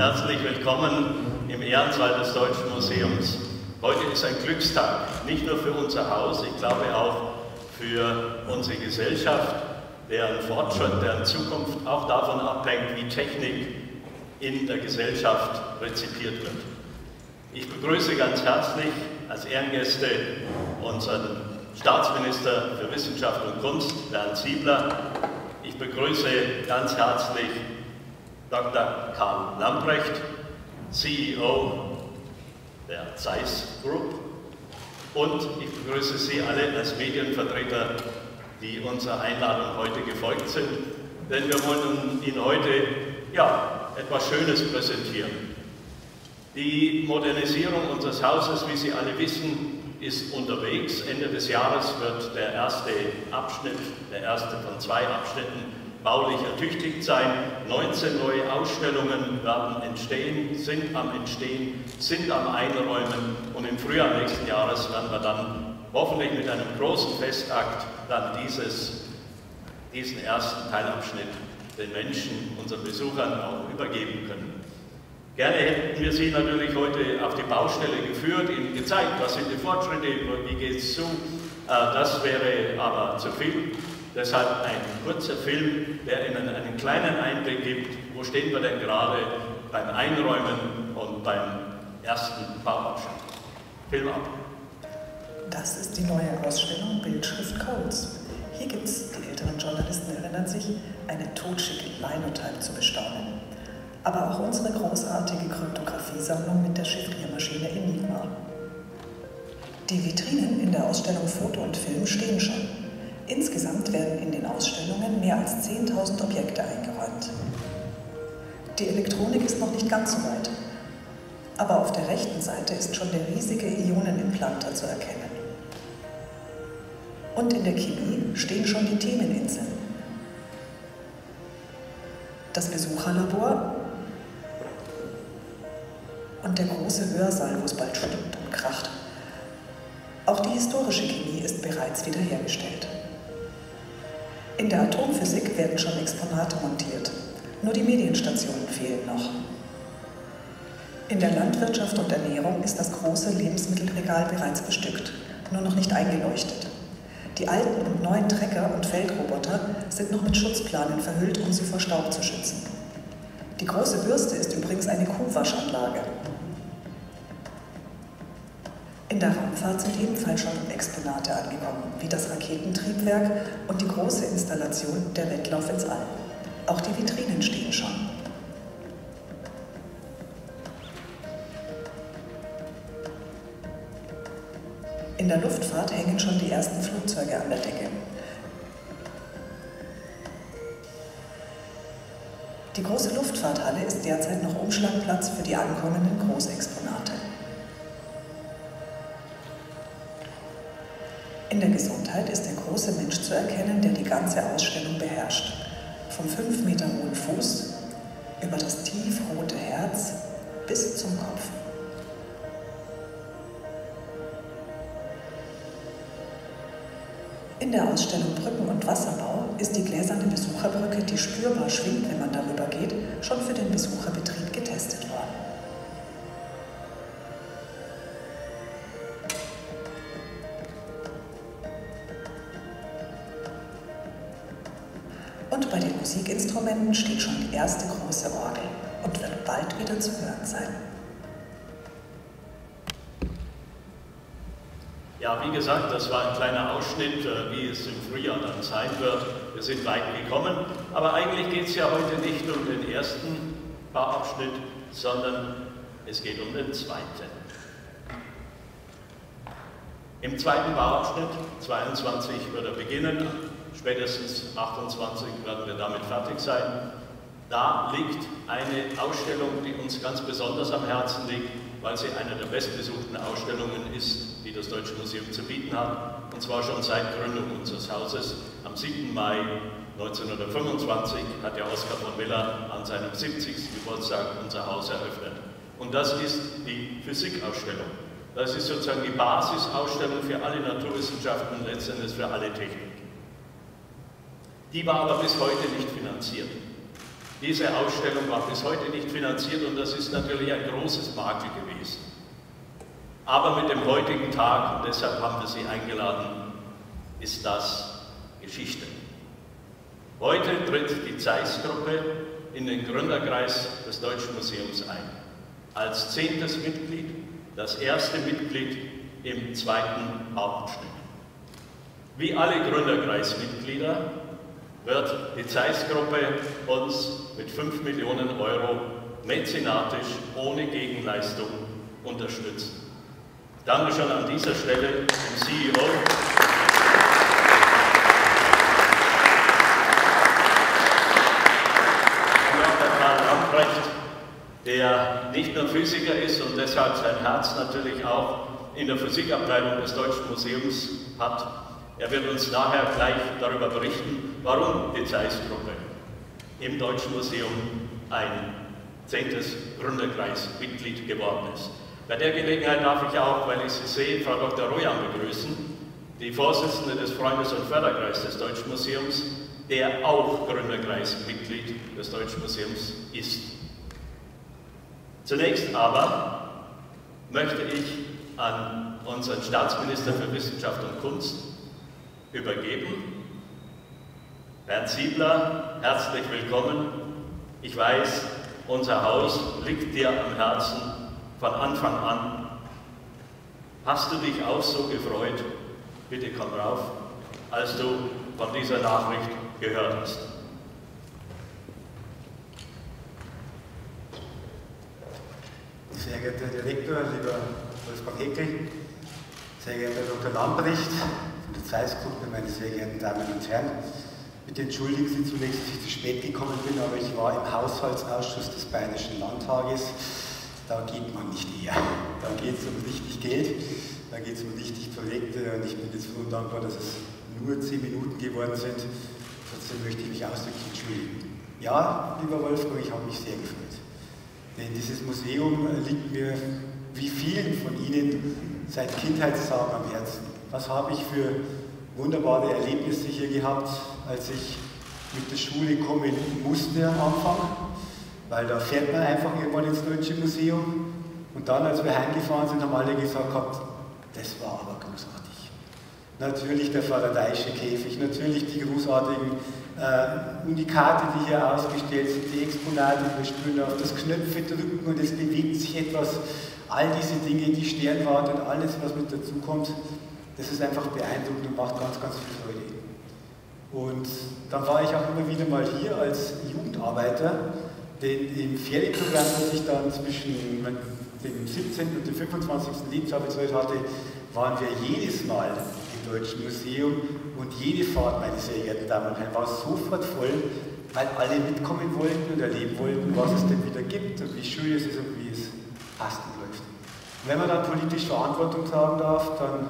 Herzlich willkommen im Ehrensaal des Deutschen Museums. Heute ist ein Glückstag, nicht nur für unser Haus, ich glaube auch für unsere Gesellschaft, deren Fortschritt, deren Zukunft auch davon abhängt, wie Technik in der Gesellschaft rezipiert wird. Ich begrüße ganz herzlich als Ehrengäste unseren Staatsminister für Wissenschaft und Kunst, Bernd Siebler. Ich begrüße ganz herzlich Dr. Karl Lamprecht, CEO der Zeiss Group. Und ich begrüße Sie alle als Medienvertreter, die unserer Einladung heute gefolgt sind. Denn wir wollen Ihnen heute ja, etwas Schönes präsentieren. Die Modernisierung unseres Hauses, wie Sie alle wissen, ist unterwegs. Ende des Jahres wird der erste Abschnitt, der erste von zwei Abschnitten, baulich ertüchtigt sein. 19 neue Ausstellungen werden entstehen, sind am Entstehen, sind am Einräumen und im Frühjahr nächsten Jahres werden wir dann hoffentlich mit einem großen Festakt dann dieses, diesen ersten Teilabschnitt den Menschen, unseren Besuchern auch übergeben können. Gerne hätten wir Sie natürlich heute auf die Baustelle geführt, Ihnen gezeigt, was sind die Fortschritte, wie geht es zu. Äh, das wäre aber zu viel. Deshalb ein kurzer Film, der Ihnen einen kleinen Einblick gibt, wo stehen wir denn gerade beim Einräumen und beim ersten Bauabschnitt. Film ab. Das ist die neue Ausstellung Bildschrift Codes. Hier gibt es, die älteren Journalisten erinnern sich, eine totschicke Linotype zu bestaunen aber auch unsere großartige Kryptographiesammlung mit der Chiffriermaschine Enigma. Die Vitrinen in der Ausstellung Foto und Film stehen schon. Insgesamt werden in den Ausstellungen mehr als 10.000 Objekte eingeräumt. Die Elektronik ist noch nicht ganz so weit, aber auf der rechten Seite ist schon der riesige Ionenimplanter zu erkennen. Und in der Chemie stehen schon die Themeninseln. Das Besucherlabor und der große Hörsaal, wo es bald stimmt und kracht. Auch die historische Chemie ist bereits wiederhergestellt. In der Atomphysik werden schon Exponate montiert, nur die Medienstationen fehlen noch. In der Landwirtschaft und Ernährung ist das große Lebensmittelregal bereits bestückt, nur noch nicht eingeleuchtet. Die alten und neuen Trecker und Feldroboter sind noch mit Schutzplanen verhüllt, um sie vor Staub zu schützen. Die große Bürste ist übrigens eine Kuhwaschanlage. In der Raumfahrt sind ebenfalls schon Exponate angekommen, wie das Raketentriebwerk und die große Installation der Wettlauf ins All. Auch die Vitrinen stehen schon. In der Luftfahrt hängen schon die ersten Flugzeuge an der Decke. Die große Luftfahrthalle ist derzeit noch Umschlagplatz für die ankommenden Großexponate. In der Gesundheit ist der große Mensch zu erkennen, der die ganze Ausstellung beherrscht. Vom 5 Meter hohen Fuß über das tiefrote Herz bis zum Kopf. In der Ausstellung Brücken und Wasserbau ist die gläserne Besucherbrücke, die spürbar schwingt, wenn man darüber geht, schon für den Besucherbetrieb getestet Musikinstrumenten steht schon die erste große Orgel und wird bald wieder zu hören sein. Ja, wie gesagt, das war ein kleiner Ausschnitt, äh, wie es im Frühjahr dann sein wird. Wir sind weit gekommen, aber eigentlich geht es ja heute nicht um den ersten Bauabschnitt, sondern es geht um den zweiten. Im zweiten Bauabschnitt, 22, wird er beginnen, spätestens 28 werden wir damit fertig sein. Da liegt eine Ausstellung, die uns ganz besonders am Herzen liegt, weil sie eine der bestbesuchten Ausstellungen ist, die das Deutsche Museum zu bieten hat, und zwar schon seit Gründung unseres Hauses. Am 7. Mai 1925 hat der Oskar von Miller an seinem 70. Geburtstag unser Haus eröffnet. Und das ist die Physikausstellung. Das ist sozusagen die Basisausstellung für alle Naturwissenschaften und letztendlich für alle Technik. Die war aber bis heute nicht finanziert. Diese Ausstellung war bis heute nicht finanziert und das ist natürlich ein großes Makel gewesen. Aber mit dem heutigen Tag, und deshalb haben wir Sie eingeladen, ist das Geschichte. Heute tritt die Zeiss-Gruppe in den Gründerkreis des Deutschen Museums ein. Als zehntes Mitglied, das erste Mitglied im zweiten Hauptschnitt. Wie alle Gründerkreismitglieder wird die Zeiss-Gruppe uns mit 5 Millionen Euro mäzenatisch ohne Gegenleistung unterstützen. Danke schon an dieser Stelle dem CEO. Der nicht nur Physiker ist und deshalb sein Herz natürlich auch in der Physikabteilung des Deutschen Museums hat. Er wird uns nachher gleich darüber berichten, warum die Zeiss-Gruppe im Deutschen Museum ein zehntes Gründerkreismitglied geworden ist. Bei der Gelegenheit darf ich auch, weil ich Sie sehe, Frau Dr. Royan begrüßen, die Vorsitzende des Freundes- und Förderkreises des Deutschen Museums, der auch Gründerkreismitglied des Deutschen Museums ist. Zunächst aber möchte ich an unseren Staatsminister für Wissenschaft und Kunst übergeben. Bernd Siebler, herzlich willkommen. Ich weiß, unser Haus liegt dir am Herzen von Anfang an. Hast du dich auch so gefreut, bitte komm rauf, als du von dieser Nachricht gehört hast? Sehr geehrter Direktor, lieber Wolfgang Heckel, sehr geehrter Dr. Lambrecht von der Zeiss-Gruppe, meine sehr geehrten Damen und Herren. Bitte entschuldigen Sie zunächst, dass ich zu spät gekommen bin, aber ich war im Haushaltsausschuss des Bayerischen Landtages da geht man nicht eher. Da geht es um richtig Geld, da geht es um richtig Projekte und ich bin jetzt so dankbar, dass es nur zehn Minuten geworden sind. Trotzdem möchte ich mich ausdrücklich entschuldigen. Ja, lieber Wolfgang, ich habe mich sehr gefreut. Denn dieses Museum liegt mir wie vielen von Ihnen seit Kindheitstagen am Herzen. Was habe ich für wunderbare Erlebnisse hier gehabt, als ich mit der Schule kommen musste am Anfang weil da fährt man einfach irgendwann ins Deutsche Museum und dann, als wir heimgefahren sind, haben alle gesagt das war aber großartig. Natürlich der Faradayische Käfig, natürlich die großartigen äh, Unikate, die hier ausgestellt sind, die Exponate, wir spüren auf das Knöpfe drücken und es bewegt sich etwas. All diese Dinge, die Sternwarte und alles, was mit dazu kommt, das ist einfach beeindruckend und macht ganz, ganz viel Freude. Und dann war ich auch immer wieder mal hier als Jugendarbeiter denn im Ferienprogramm, das ich dann zwischen dem 17. und dem 25. Lebensarbeitsjahr hatte, waren wir jedes Mal im Deutschen Museum und jede Fahrt, meine sehr geehrten Damen und Herren, war sofort voll, weil alle mitkommen wollten und erleben wollten, was es denn wieder gibt und wie schön es ist und wie es passt und läuft. Wenn man dann politisch Verantwortung tragen darf, dann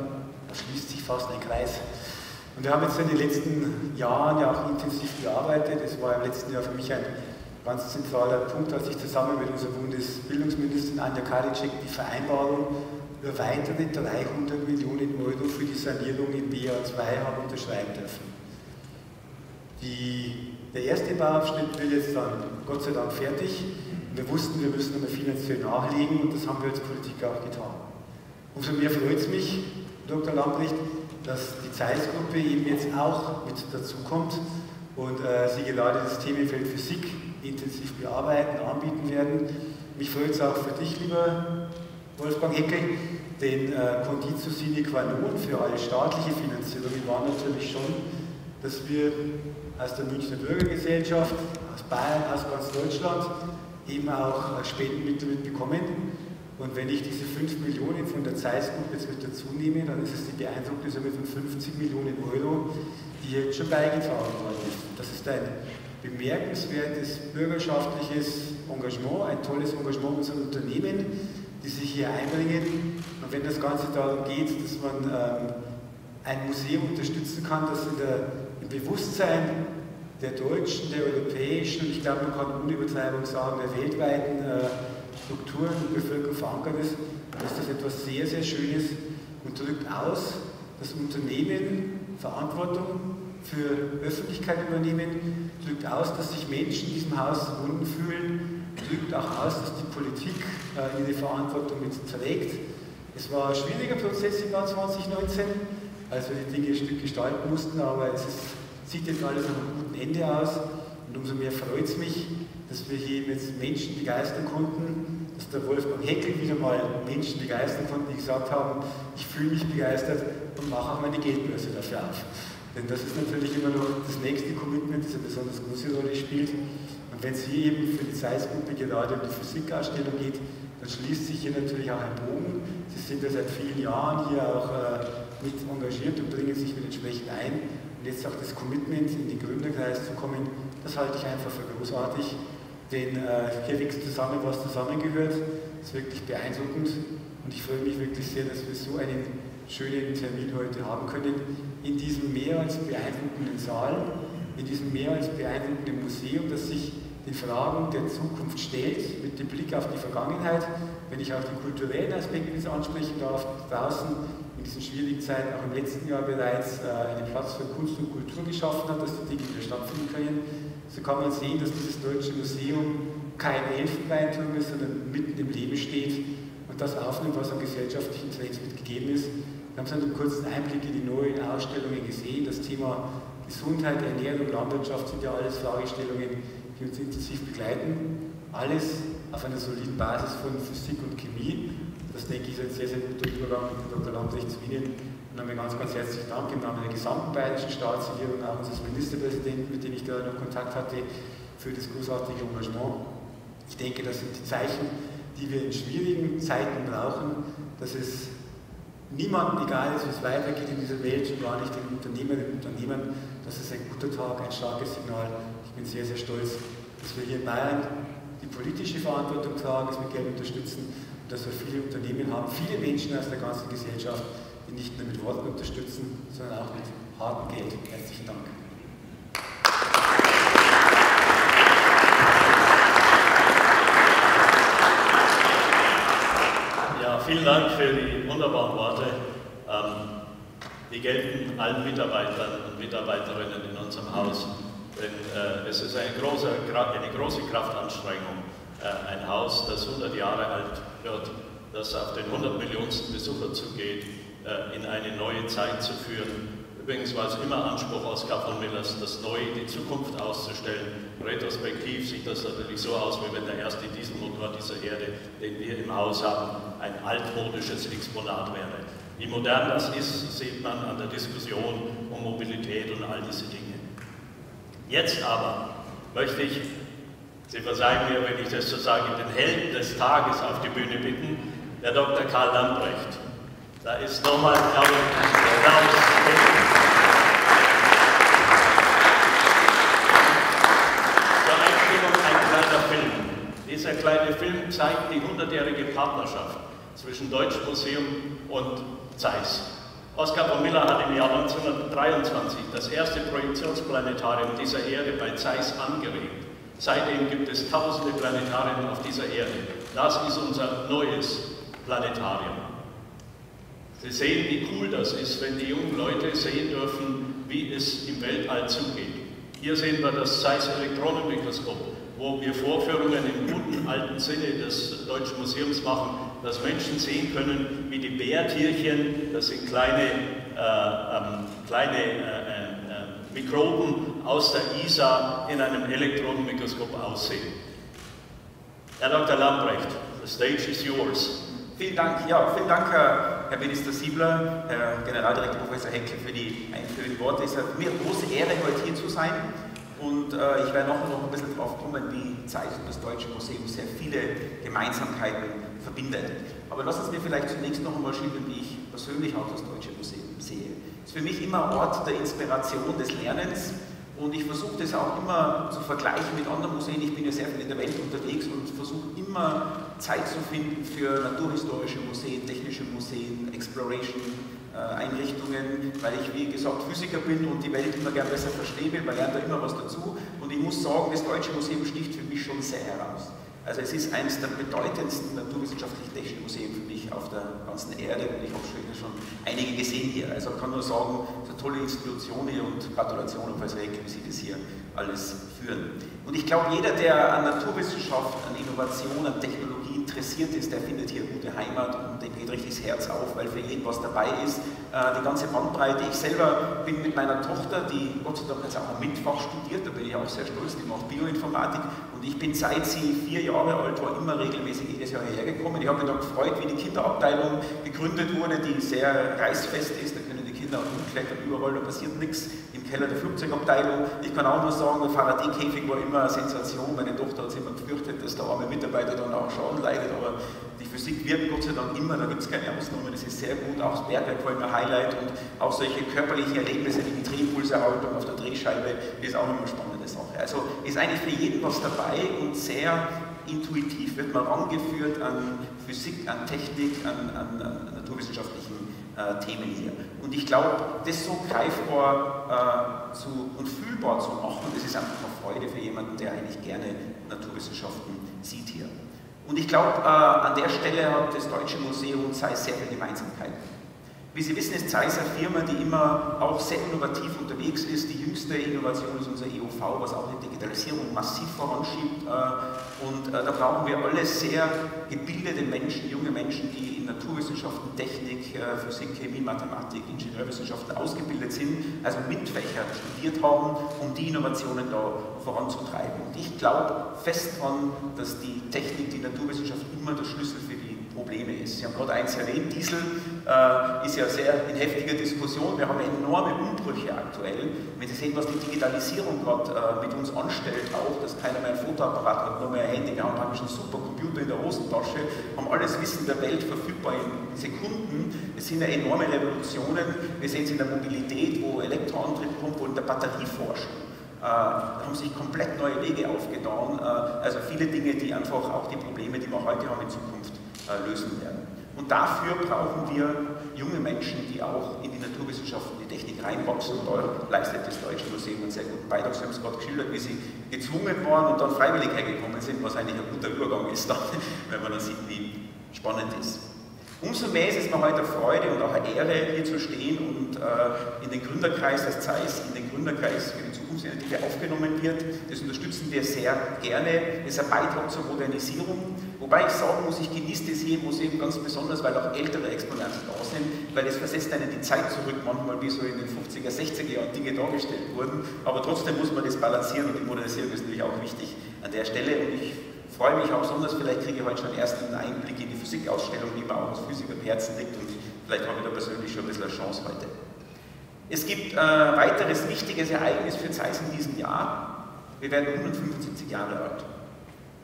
schließt sich fast ein Kreis. Und wir haben jetzt in den letzten Jahren ja auch intensiv gearbeitet. Es war im letzten Jahr für mich ein ganz zentraler Punkt, als ich zusammen mit unserer Bundesbildungsministerin Anja Karliczek die Vereinbarung über weitere 300 Millionen Euro für die Sanierung im BA2 haben unterschreiben dürfen. Die, der erste Bauabschnitt wird jetzt dann Gott sei Dank fertig. Wir wussten, wir müssen aber finanziell nachlegen und das haben wir als Politiker auch getan. Umso mehr freut es mich, Dr. Lamprecht, dass die Zeiss-Gruppe eben jetzt auch mit dazukommt und äh, Sie gerade das Themenfeld Physik intensiv bearbeiten, anbieten werden. Mich freut es auch für dich, lieber Wolfgang Heckel, denn äh, Conditio sine qua non für alle staatliche Finanzierungen war natürlich schon, dass wir aus der Münchner Bürgergesellschaft, aus Bayern, aus ganz Deutschland eben auch äh, Spendenmittel mitbekommen. Und wenn ich diese 5 Millionen von der Zeiss-Group jetzt mit dazu nehme, dann ist es die beeindruckende Summe von 50 Millionen Euro, die jetzt schon beigetragen worden ist. Das ist ein bemerkenswertes bürgerschaftliches Engagement, ein tolles Engagement unserer Unternehmen, die sich hier einbringen. Und wenn das Ganze darum geht, dass man ähm, ein Museum unterstützen kann, das in der, im Bewusstsein der deutschen, der europäischen ich glaube, man kann ohne Übertreibung sagen, der weltweiten äh, Strukturen und Bevölkerung verankert ist, ist das etwas sehr, sehr Schönes und drückt aus, dass Unternehmen Verantwortung für Öffentlichkeit übernehmen, drückt aus, dass sich Menschen in diesem Haus verbunden fühlen, drückt auch aus, dass die Politik äh, ihre Verantwortung mit trägt. Es war ein schwieriger Prozess im Jahr 2019, als wir die Dinge ein Stück gestalten mussten, aber es ist, sieht jetzt alles nach einem guten Ende aus und umso mehr freut es mich, dass wir hier jetzt Menschen begeistern konnten, dass der Wolfgang Heckel wieder mal Menschen begeistern konnte, die gesagt haben, ich fühle mich begeistert und mache auch meine Geldbörse dafür auf. Denn das ist natürlich immer noch das nächste Commitment, das eine besonders große Rolle spielt. Und wenn es hier eben für die Zeiss-Gruppe gerade um die Physikausstellung geht, dann schließt sich hier natürlich auch ein Bogen. Sie sind ja seit vielen Jahren hier auch äh, mit engagiert und bringen sich mit entsprechend ein. Und jetzt auch das Commitment, in den Gründerkreis zu kommen, das halte ich einfach für großartig. Denn äh, hier wächst zusammen, was zusammengehört. Das ist wirklich beeindruckend. Und ich freue mich wirklich sehr, dass wir so einen schönen Termin heute haben können in diesem mehr als beeindruckenden Saal, in diesem mehr als beeindruckenden Museum, das sich den Fragen der Zukunft stellt, mit dem Blick auf die Vergangenheit, wenn ich auch die kulturellen Aspekte ansprechen darf, draußen in diesen schwierigen Zeiten auch im letzten Jahr bereits äh, einen Platz für Kunst und Kultur geschaffen hat, dass die Dinge wieder stattfinden können. So kann man sehen, dass dieses Deutsche Museum kein Elfenbeinturm ist, sondern mitten im Leben steht und das aufnimmt, was an gesellschaftlichen Trends mitgegeben ist wir haben so einen kurzen Einblick in die neuen Ausstellungen gesehen. Das Thema Gesundheit, Ernährung, Landwirtschaft sind ja alles Fragestellungen, die uns intensiv begleiten. Alles auf einer soliden Basis von Physik und Chemie. Das denke ich ist ein sehr, sehr guter Übergang mit Dr. Lambrecht zu Ihnen. Und dann ganz, ganz herzlichen Dank im Namen der gesamten bayerischen Staatsregierung, auch unseres Ministerpräsidenten, mit dem ich gerade noch Kontakt hatte, für das großartige Engagement. Ich denke, das sind die Zeichen, die wir in schwierigen Zeiten brauchen, dass es niemandem egal ist, wie es weitergeht in dieser Welt, schon gar nicht den Unternehmerinnen und Unternehmern. Das ist ein guter Tag, ein starkes Signal. Ich bin sehr, sehr stolz, dass wir hier in Bayern die politische Verantwortung tragen, dass wir Geld unterstützen dass wir viele Unternehmen haben, viele Menschen aus der ganzen Gesellschaft, die nicht nur mit Worten unterstützen, sondern auch mit hartem Geld. Herzlichen Dank. vielen Dank für die wunderbaren Worte. Ähm, die gelten allen Mitarbeitern und Mitarbeiterinnen in unserem Haus. Denn äh, es ist eine große, eine große Kraftanstrengung, ein Haus, das 100 Jahre alt wird, das auf den 100 Millionsten Besucher zugeht, äh, in eine neue Zeit zu führen. Übrigens war es immer Anspruch Oskar von Millers, das Neue, die Zukunft auszustellen. Retrospektiv sieht das natürlich so aus, wie wenn der erste Dieselmotor dieser Erde, den wir im Haus haben, ein altmodisches Exponat wäre. Wie modern das ist, sieht man an der Diskussion um Mobilität und all diese Dinge. Jetzt aber möchte ich, Sie verzeihen mir, wenn ich das so sage, den Helden des Tages auf die Bühne bitten, der Dr. Karl Lambrecht. Da ist nochmal, glaube ich, ein Applaus. Dieser kleine Film zeigt die hundertjährige Partnerschaft zwischen Deutschem Museum und Zeiss. Oskar von Miller hat im Jahr 1923 das erste Projektionsplanetarium dieser Erde bei Zeiss angeregt. Seitdem gibt es tausende Planetarien auf dieser Erde. Das ist unser neues Planetarium. Sie sehen, wie cool das ist, wenn die jungen Leute sehen dürfen, wie es im Weltall zugeht. Hier sehen wir das Zeiss Elektronenmikroskop wo wir Vorführungen im guten alten Sinne des Deutschen Museums machen, dass Menschen sehen können, wie die Bärtierchen, das sind kleine, äh, ähm, kleine äh, äh, Mikroben aus der ISA in einem Elektronenmikroskop aussehen. Herr Dr. Lambrecht, the stage is yours. Vielen Dank, ja, vielen Dank, Herr Minister Siebler, Herr Generaldirektor Professor Heckel für die einführenden Worte. Es ist mir eine große Ehre, heute hier zu sein. Und äh, ich werde noch, noch ein bisschen darauf kommen, wie Zeiss und das Deutsche Museum sehr viele Gemeinsamkeiten verbindet. Aber lassen Sie mir vielleicht zunächst noch einmal schildern, wie ich persönlich auch das Deutsche Museum sehe. Ist für mich immer Ort der Inspiration, des Lernens und ich versuche das auch immer zu vergleichen mit anderen Museen. Ich bin ja sehr viel in der Welt unterwegs und versuche immer Zeit zu finden für naturhistorische Museen, technische Museen, Exploration, äh, weil ich, wie gesagt, Physiker bin und die Welt immer gern besser verstehe, man lernt da immer was dazu. Und ich muss sagen, das Deutsche Museum sticht für mich schon sehr heraus. Also es ist eines der bedeutendsten naturwissenschaftlich-technischen Museen für mich auf der ganzen Erde und ich habe schon einige gesehen hier. Also ich kann nur sagen, so tolle Institution hier und Gratulation, Professor Ecke, wie Sie das hier alles führen. Und ich glaube, jeder, der an Naturwissenschaft, an Innovation, an Technologie interessiert ist, der findet hier gute Heimat und dem geht richtig das Herz auf, weil für jeden was dabei ist. Äh, die ganze Bandbreite. Ich selber bin mit meiner Tochter, die Gott sei Dank jetzt auch ein MINT-Fach studiert, da bin ich auch sehr stolz, die macht Bioinformatik und ich bin seit sie vier Jahre alt war immer regelmäßig jedes Jahr hierher gekommen. Ich habe mich da gefreut, wie die Kinderabteilung gegründet wurde, die sehr reißfest ist. Da Kinder auch umklettern, überall, da passiert nichts. Im Keller der Flugzeugabteilung. Ich kann auch nur sagen, der Faraday-Käfig war immer eine Sensation. Meine Tochter hat sich immer gefürchtet, dass der arme Mitarbeiter dann auch Schaden leidet, aber die Physik wirkt Gott sei Dank immer, da gibt es keine Ausnahme, das ist sehr gut. Auch das Bergwerk war immer Highlight und auch solche körperlichen Erlebnisse wie die Drehpulserhaltung auf der Drehscheibe ist auch immer eine spannende Sache. Also ist eigentlich für jeden was dabei und sehr intuitiv wird man rangeführt an Physik, an Technik, an, an, an naturwissenschaftlichen äh, Themen hier. Und ich glaube, das so greifbar äh, zu, und fühlbar zu machen, das ist einfach eine Freude für jemanden, der eigentlich gerne Naturwissenschaften sieht hier. Und ich glaube, äh, an der Stelle hat das Deutsche Museum Zeiss sehr viele Gemeinsamkeiten. Wie Sie wissen, ist Zeiss eine Firma, die immer auch sehr innovativ unterwegs ist. Die jüngste Innovation ist unser EOV, was auch Digitalisierung massiv voranschiebt. Äh, und äh, da brauchen wir alle sehr gebildete Menschen, junge Menschen, die in Naturwissenschaften, Technik, äh, Physik, Chemie, Mathematik, Ingenieurwissenschaften ausgebildet sind, also MINT-Fächer studiert haben, um die Innovationen da voranzutreiben. Und ich glaube fest daran, dass die Technik, die Naturwissenschaft immer der Schlüssel für Probleme ist. Sie haben gerade eins erwähnt, Diesel äh, ist ja sehr in heftiger Diskussion. Wir haben enorme Umbrüche aktuell. Wenn Sie sehen, was die Digitalisierung gerade äh, mit uns anstellt, auch, dass keiner mehr ein Fotoapparat hat, nur mehr ein Handy, wir haben praktisch einen Supercomputer in der Hosentasche, haben alles Wissen der Welt verfügbar in Sekunden. Es sind ja enorme Revolutionen. Wir sehen es in der Mobilität, wo Elektroantrieb kommt, wo in der Batterieforschung. Äh, haben sich komplett neue Wege aufgetan. Äh, also viele Dinge, die einfach auch die Probleme, die wir heute haben, in Zukunft lösen werden. Und dafür brauchen wir junge Menschen, die auch in die Naturwissenschaften, die Technik reinwachsen. Und da leistet das Deutsche Museum einen sehr guten Beitrag. Sie haben es gerade geschildert, wie sie gezwungen waren und dann freiwillig hergekommen sind, was eigentlich ein guter Übergang ist, dann, wenn man dann sieht, wie spannend ist. Umso mehr ist es mir heute eine Freude und auch eine Ehre, hier zu stehen und äh, in den Gründerkreis des Zeiss, in den Gründerkreis für die Zukunftsinitiative aufgenommen wird. Das unterstützen wir sehr gerne. Das ist ein Beitrag zur Modernisierung. Wobei ich sagen muss, ich genieße das hier im Museum ganz besonders, weil auch ältere Exponate da sind, weil es versetzt einen die Zeit zurück, manchmal wie so in den 50er, 60er Jahren Dinge dargestellt wurden. Aber trotzdem muss man das balancieren und die Modernisierung ist natürlich auch wichtig an der Stelle. Und ich freue mich auch besonders, vielleicht kriege ich heute schon einen Einblick in die Physikausstellung, die mir auch als Physiker am Herzen liegt und vielleicht habe ich da persönlich schon ein bisschen eine Chance heute. Es gibt ein äh, weiteres wichtiges Ereignis für Zeiss in diesem Jahr. Wir werden 175 Jahre alt.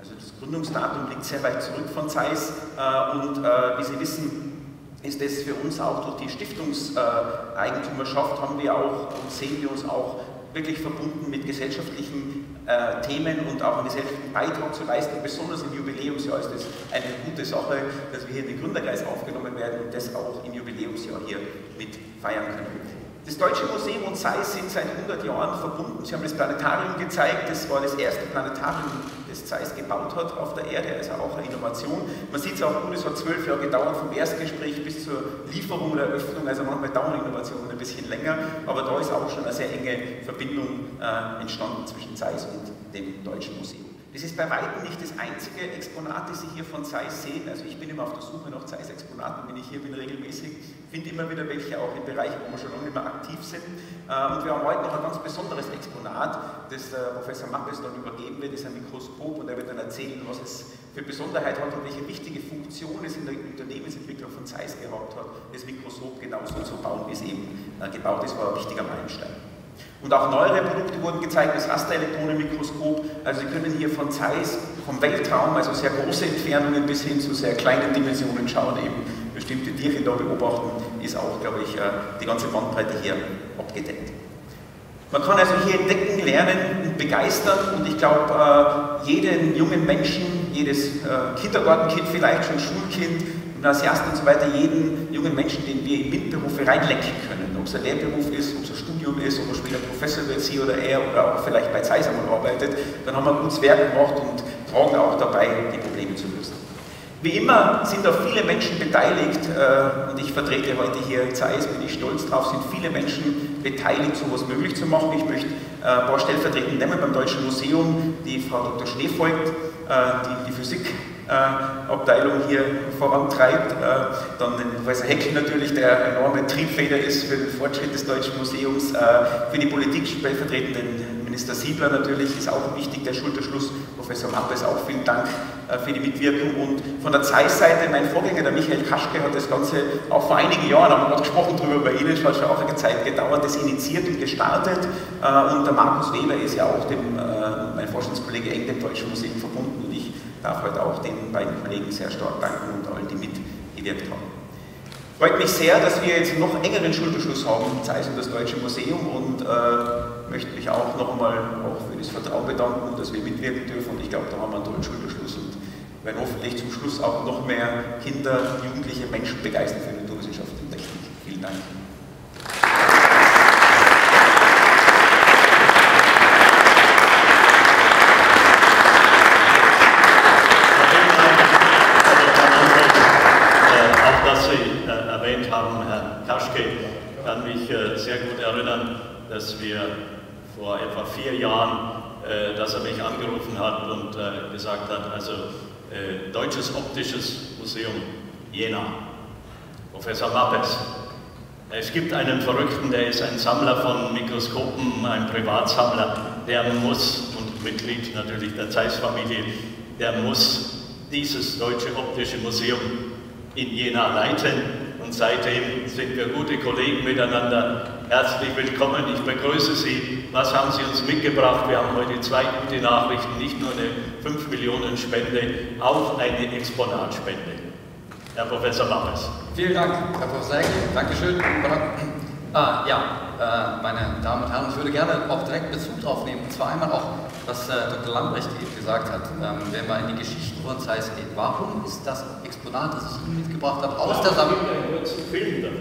Also das Gründungsdatum liegt sehr weit zurück von Zeiss äh, und äh, wie Sie wissen, ist es für uns auch durch die Stiftungseigentümerschaft haben wir auch und sehen wir uns auch wirklich verbunden mit gesellschaftlichen äh, Themen und auch einen gesellschaftlichen Beitrag zu leisten. Besonders im Jubiläumsjahr ist es eine gute Sache, dass wir hier in den Gründerkreis aufgenommen werden und das auch im Jubiläumsjahr hier mit feiern können. Das Deutsche Museum und Zeiss sind seit 100 Jahren verbunden. Sie haben das Planetarium gezeigt. Das war das erste Planetarium, das Zeiss gebaut hat auf der Erde, also auch eine Innovation. Man sieht es auch gut, es hat zwölf Jahre gedauert, vom Erstgespräch bis zur Lieferung oder Eröffnung. Also manchmal dauern Innovationen ein bisschen länger, aber da ist auch schon eine sehr enge Verbindung äh, entstanden zwischen Zeiss und dem Deutschen Museum. Das ist bei weitem nicht das einzige Exponat, das Sie hier von Zeiss sehen. Also ich bin immer auf der Suche nach Zeiss-Exponaten, wenn ich hier bin regelmäßig, finde immer wieder welche auch in Bereichen, wo wir schon lange nicht mehr aktiv sind. Äh, und wir haben heute noch ein ganz besonderes Exponat, das der Professor Mappes dann übergeben wird, das ist ein Mikroskop und er wird dann erzählen, was es für Besonderheit hat und welche wichtige Funktion es in der Unternehmensentwicklung von Zeiss gehabt hat, das Mikroskop genauso zu bauen, wie es eben äh, gebaut ist, war ein wichtiger Meilenstein. Und auch neuere Produkte wurden gezeigt, das Rasterelektronenmikroskop. Also Sie können hier von Zeiss, vom Weltraum, also sehr große Entfernungen bis hin zu sehr kleinen Dimensionen schauen, eben bestimmte Tiere da beobachten, ist auch, glaube ich, äh, die ganze Bandbreite hier abgedeckt. Man kann also hier entdecken, lernen und begeistern und ich glaube, äh, jeden jungen Menschen, jedes äh, Kindergartenkind, vielleicht schon Schulkind, Gymnasiast und so weiter, jeden jungen Menschen, den wir in MINT-Berufe reinlenken können, ein Lehrberuf ist, ein Studium ist, ob er später Professor wird, sie oder er, oder auch vielleicht bei einmal arbeitet, dann haben wir gutes Werk gemacht und tragen auch dabei, die Probleme zu lösen. Wie immer sind auch viele Menschen beteiligt äh, und ich vertrete heute hier Zeiss, bin ich stolz drauf, sind viele Menschen beteiligt, sowas möglich zu machen. Ich möchte äh, ein paar stellvertretend nehmen beim Deutschen Museum, die Frau Dr. Schneefolgt, äh, die die Physikabteilung hier vorantreibt, dann den Professor Heck natürlich, der enorme Triebfeder ist für den Fortschritt des Deutschen Museums, für die Politik stellvertretenden Minister Siebler natürlich ist auch wichtig, der Schulterschluss. Professor Mappes auch vielen Dank äh, für die Mitwirkung. Und von der Zeiss-Seite, mein Vorgänger, der Michael Kaschke, hat das Ganze auch vor einigen Jahren, haben wir gerade gesprochen darüber, bei Ihnen, es hat schon auch eine Zeit gedauert, das initiiert und gestartet. Äh, und der Markus Weber ist ja auch dem, äh, mein Forschungskollege eng dem Deutschen Museum verbunden darf heute auch den beiden Kollegen sehr stark danken und allen, die mitgewirkt haben. Freut mich sehr, dass wir jetzt noch engeren Schulterschluss haben, Zeiss und das Deutsche Museum und äh, möchte mich auch noch einmal auch für das Vertrauen bedanken, dass wir mitwirken dürfen und ich glaube, da haben wir einen tollen Schulterschluss und werden hoffentlich zum Schluss auch noch mehr Kinder, Jugendliche, Menschen begeistern für Naturwissenschaft und Technik. Vielen Dank. Dass wir vor etwa vier Jahren, äh, dass er mich angerufen hat und äh, gesagt hat, also äh, Deutsches Optisches Museum Jena, Professor Mappes. Es gibt einen Verrückten, der ist ein Sammler von Mikroskopen, ein Privatsammler, der muss, und Mitglied natürlich der Zeiss-Familie, der muss dieses Deutsche Optische Museum in Jena leiten und seitdem sind wir gute Kollegen miteinander. Herzlich willkommen, ich begrüße Sie. Was haben Sie uns mitgebracht? Wir haben heute zwei gute Nachrichten, nicht nur eine 5 Millionen Spende, auch eine Exponatspende. Herr Professor Mappes. Vielen Dank, Herr Professor Eckel. Dankeschön. Ah, ja, äh, meine Damen und Herren, ich würde gerne auch direkt Bezug drauf nehmen, und zwar einmal auch, was äh, Dr. Lambrecht eben gesagt hat, ähm, wenn man in die Geschichte von Zeiss geht. Warum ist das Exponat, das ich Ihnen mitgebracht habe, aus der Sammlung...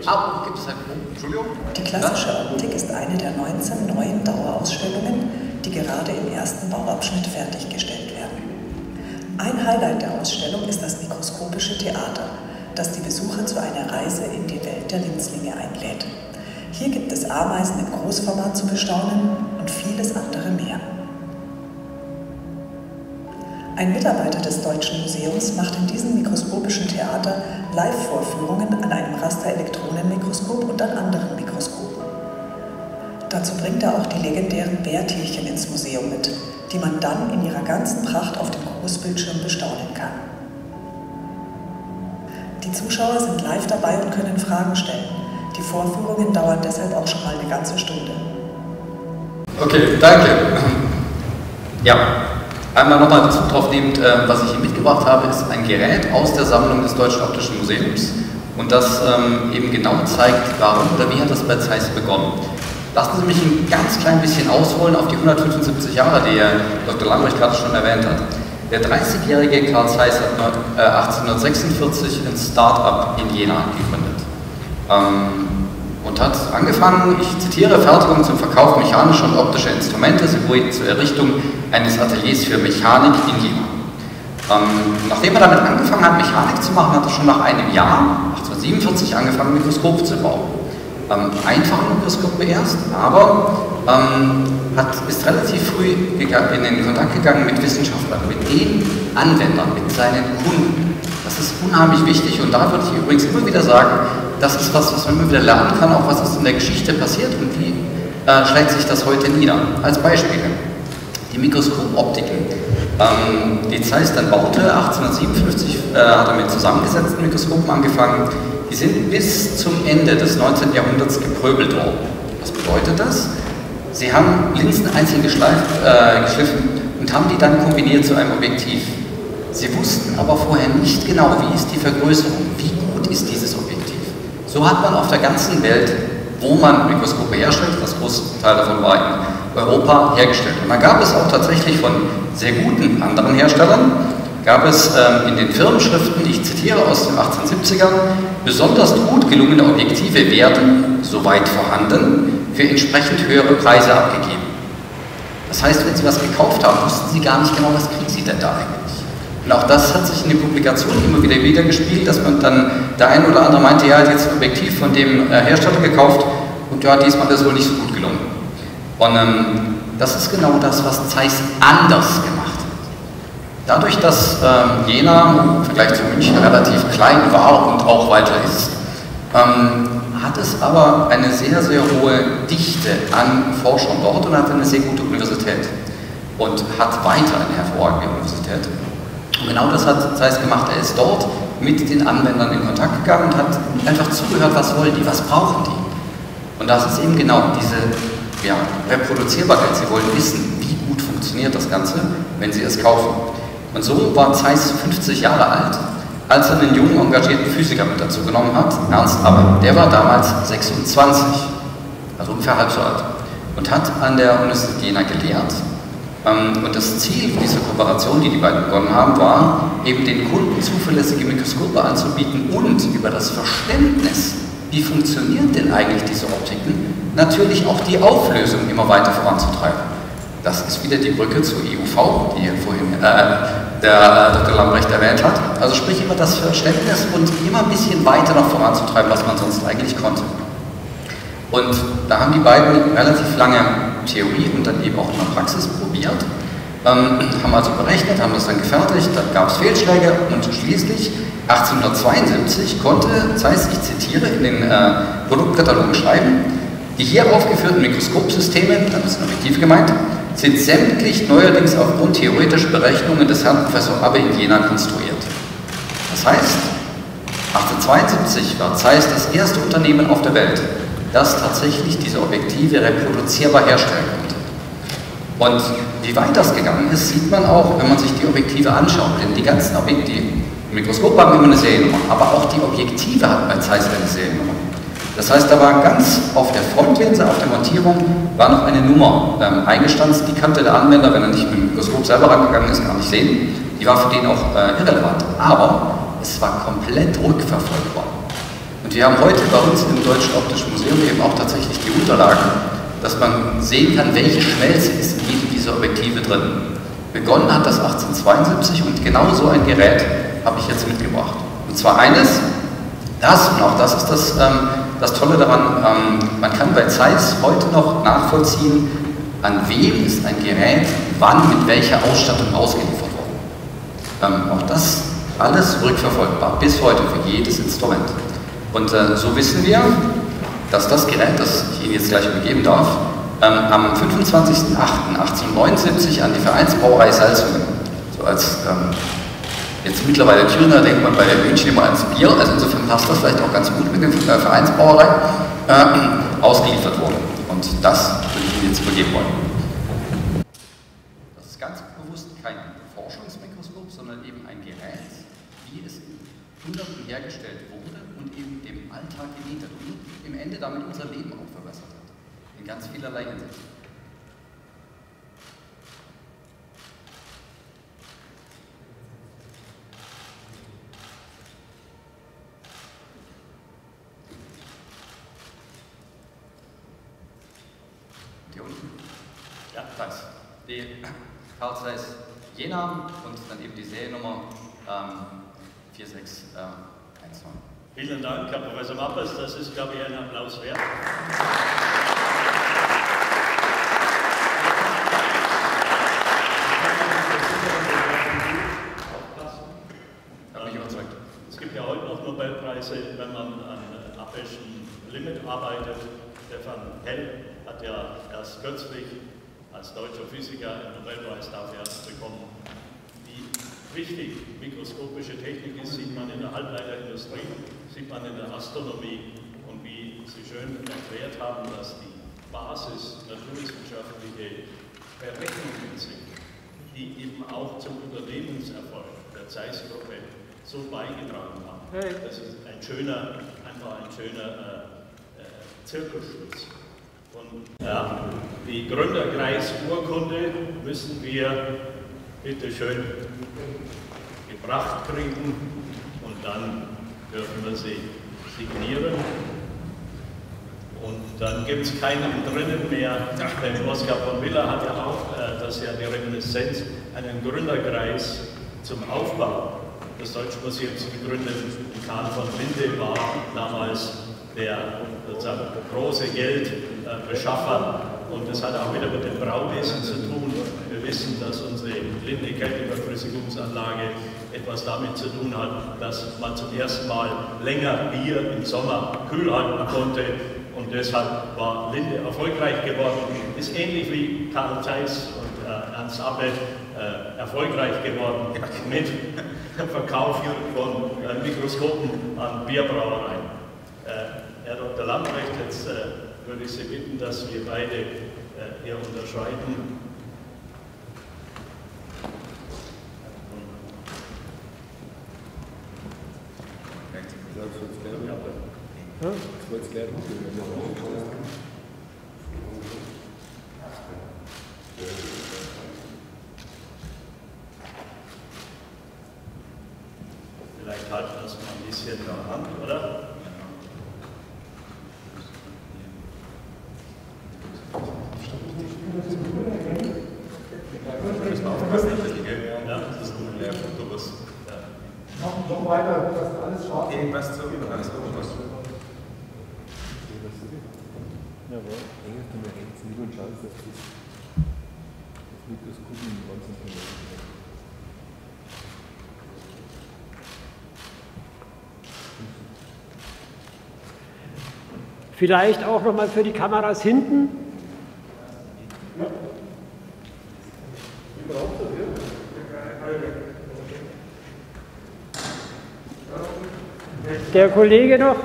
Ah, gibt es ein... Oh, Entschuldigung? Die klassische Optik ist eine der 19 neuen Dauerausstellungen, die gerade im ersten Bauabschnitt fertiggestellt werden. Ein Highlight der Ausstellung ist das mikroskopische Theater, das die Besucher zu einer Reise in die Welt der Linzlinge einlädt. Hier gibt es Ameisen im Großformat zu bestaunen und vieles andere mehr. Ein Mitarbeiter des Deutschen Museums macht in diesem mikroskopischen Theater Live-Vorführungen an einem Rasterelektronenmikroskop und an anderen Mikroskopen. Dazu bringt er auch die legendären Bärtierchen ins Museum mit, die man dann in ihrer ganzen Pracht auf dem Großbildschirm bestaunen kann. Die Zuschauer sind live dabei und können Fragen stellen. Die Vorführungen dauern deshalb auch schon mal eine ganze Stunde. Okay, danke. Ja, einmal nochmal Bezug drauf nehmend, ähm, was ich hier mitgebracht habe, ist ein Gerät aus der Sammlung des Deutschen Optischen Museums und das ähm, eben genau zeigt, warum oder wie hat das bei Zeiss begonnen. Lassen Sie mich ein ganz klein bisschen ausholen auf die 175 Jahre, die Herr Dr. Lambrecht gerade schon erwähnt hat. Der 30-jährige Karl Zeiss hat 1846 ein Start-up in Jena gegründet. Und hat angefangen, ich zitiere, Fertigung zum Verkauf mechanischer und optischer Instrumente sowie zur Errichtung eines Ateliers für Mechanik in Jena. Ähm, nachdem er damit angefangen hat, Mechanik zu machen, hat er schon nach einem Jahr, 1847, angefangen, Mikroskop zu bauen. Ähm, einfache Mikroskope erst, aber ähm, hat, ist relativ früh in den Kontakt gegangen mit Wissenschaftlern, mit den Anwendern, mit seinen Kunden. Das ist unheimlich wichtig und da würde ich übrigens immer wieder sagen, das ist was, was man immer wieder lernen kann, auch was ist in der Geschichte passiert und wie äh, schlägt sich das heute nieder. Als Beispiele. Die Mikroskopoptiken, ähm, die Zeiss dann baute, 1857 äh, hat er mit zusammengesetzten Mikroskopen angefangen, die sind bis zum Ende des 19. Jahrhunderts gepröbelt worden. Was bedeutet das? Sie haben Linsen einzeln äh, geschliffen und haben die dann kombiniert zu einem Objektiv. Sie wussten aber vorher nicht genau, wie ist die Vergrößerung, wie gut ist dieses Objektiv. So hat man auf der ganzen Welt, wo man Mikroskope herstellt, das große Teil davon war in Europa hergestellt. Und dann gab es auch tatsächlich von sehr guten anderen Herstellern, gab es ähm, in den Firmenschriften, ich zitiere aus den 1870ern, besonders gut gelungene Objektive werden, soweit vorhanden, für entsprechend höhere Preise abgegeben. Das heißt, wenn Sie was gekauft haben, wussten Sie gar nicht genau, was kriegen Sie denn da eigentlich. Und auch das hat sich in den Publikationen immer wieder wiedergespielt, dass man dann der eine oder andere meinte, ja, hat jetzt ein Objektiv von dem äh, Hersteller gekauft und ja, diesmal ist es wohl nicht so gut gelungen. Und ähm, das ist genau das, was Zeiss anders gemacht hat. Dadurch, dass ähm, Jena im Vergleich zu München relativ klein war und auch weiter ist, ähm, hat es aber eine sehr, sehr hohe Dichte an Forschern dort und hat eine sehr gute Universität und hat weiter eine hervorragende Universität. Und genau das hat Zeiss gemacht. Er ist dort mit den Anwendern in Kontakt gegangen und hat einfach zugehört, was wollen die, was brauchen die. Und das ist eben genau diese ja, Reproduzierbarkeit. Sie wollen wissen, wie gut funktioniert das Ganze, wenn sie es kaufen. Und so war Zeiss 50 Jahre alt, als er einen jungen, engagierten Physiker mit dazu genommen hat, Ernst Abbe. Der war damals 26, also ungefähr halb so alt, und hat an der Universität Jena gelehrt und das Ziel dieser Kooperation, die die beiden begonnen haben, war, eben den Kunden zuverlässige Mikroskope anzubieten und über das Verständnis, wie funktionieren denn eigentlich diese Optiken, natürlich auch die Auflösung immer weiter voranzutreiben. Das ist wieder die Brücke zur EUV, die vorhin äh, der äh, Dr. Lambrecht erwähnt hat. Also sprich immer das Verständnis und immer ein bisschen weiter noch voranzutreiben, was man sonst eigentlich konnte. Und da haben die beiden relativ lange Theorie und dann eben auch in der Praxis probiert, ähm, haben also berechnet, haben das dann gefertigt, dann gab es Fehlschläge und schließlich 1872 konnte Zeiss, ich zitiere, in den äh, Produktkatalogen schreiben, die hier aufgeführten Mikroskopsysteme, dann ist ein Objektiv gemeint, sind sämtlich neuerdings aufgrund theoretischer Berechnungen des Herrn Professor Abbe in Jena konstruiert. Das heißt, 1872 war Zeiss das erste Unternehmen auf der Welt, das tatsächlich diese Objektive reproduzierbar herstellen konnte. Und wie weit das gegangen ist, sieht man auch, wenn man sich die Objektive anschaut. Denn die ganzen Objektive, Mikroskop haben immer eine Seriennummer, aber auch die Objektive hatten bei Zeiss eine Seriennummer. Das heißt, da war ganz auf der Frontlinse, auf der Montierung, war noch eine Nummer ähm, eingestanzt, die kannte der Anwender, wenn er nicht mit dem Mikroskop selber rangegangen ist, gar nicht sehen. Die war für den auch äh, irrelevant. Aber es war komplett rückverfolgbar. Wir haben heute bei uns im Deutschen Optischen Museum eben auch tatsächlich die Unterlagen, dass man sehen kann, welche Schmelze ist in jedem dieser Objektive drin. Begonnen hat das 1872 und genau so ein Gerät habe ich jetzt mitgebracht. Und zwar eines, das, und auch das ist das, ähm, das Tolle daran, ähm, man kann bei Zeiss heute noch nachvollziehen, an wem ist ein Gerät wann mit welcher Ausstattung ausgeliefert worden. Ähm, auch das alles rückverfolgbar, bis heute für jedes Instrument. Und äh, so wissen wir, dass das Gerät, das ich Ihnen jetzt gleich übergeben darf, ähm, am 25.08.1879 an die Vereinsbrauerei Salzungen, so als ähm, jetzt mittlerweile Thüringer denkt man bei der München immer ans Bier, also insofern passt das vielleicht auch ganz gut mit der Vereinsbrauerei, äh, ausgeliefert wurde. Und das würde ich Ihnen jetzt übergeben wollen. Das ist ganz bewusst kein Forschungsmikroskop, sondern eben ein Gerät, wie es Hunderten hergestellt gedient hat und im Ende damit unser Leben auch verbessert hat. In ganz vielerlei Hinsicht. Hier unten? Ja, das. Die Karl Zeiss Jena und dann eben die Seriennummer ähm, 4619. Vielen Dank, Herr Professor Mappes. Das ist, glaube ich, ein Applaus wert. Es gibt ja heute noch Nobelpreise, wenn man an Appelschen Limit arbeitet. Stefan Hell hat ja erst kürzlich als deutscher Physiker einen Nobelpreis dafür bekommen. Wichtig mikroskopische Technik ist, sieht man in der Halbleiterindustrie, sieht man in der Astronomie und wie Sie schön erklärt haben, dass die Basis naturwissenschaftliche Berechnungen sind, die eben auch zum Unternehmenserfolg der Zeiss-Gruppe so beigetragen haben. Das ist ein schöner, einfach ein schöner äh, äh, Zirkelschluss. Und ja, die Gründerkreisurkunde müssen wir bitte schön gebracht kriegen und dann dürfen wir sie signieren. Und dann gibt es keinen drinnen mehr. Denn Oskar von Miller hat ja auch, äh, das ist ja die Reminiszenz, einen Gründerkreis zum Aufbau des Deutschen Museums gegründet. Karl von Linde war damals der große Geldbeschaffer und das hat auch wieder mit dem Brauwesen zu tun. Wissen, dass unsere Linde Kälteverflüssigungsanlage etwas damit zu tun hat, dass man zum ersten Mal länger Bier im Sommer kühl halten konnte und deshalb war Linde erfolgreich geworden. Ist ähnlich wie Karl Zeiss und äh, Ernst Appel äh, erfolgreich geworden mit dem Verkauf von äh, Mikroskopen an Bierbrauereien. Äh, Herr Dr. Lambrecht, jetzt äh, würde ich Sie bitten, dass wir beide äh, hier unterschreiben. Vielleicht halten wir das mal ein bisschen in der Hand, oder? Ja, das ist ein Lehrfotobus. Ja. Noch, noch weiter, dass alles schwarz ist. Irgendwas zu alles irgendwas. Jawohl, hängst du mir rechts mit und schaust, dass das, das Mikroskop in den ganzen Verlauf Vielleicht auch nochmal für die Kameras hinten. Der Kollege noch.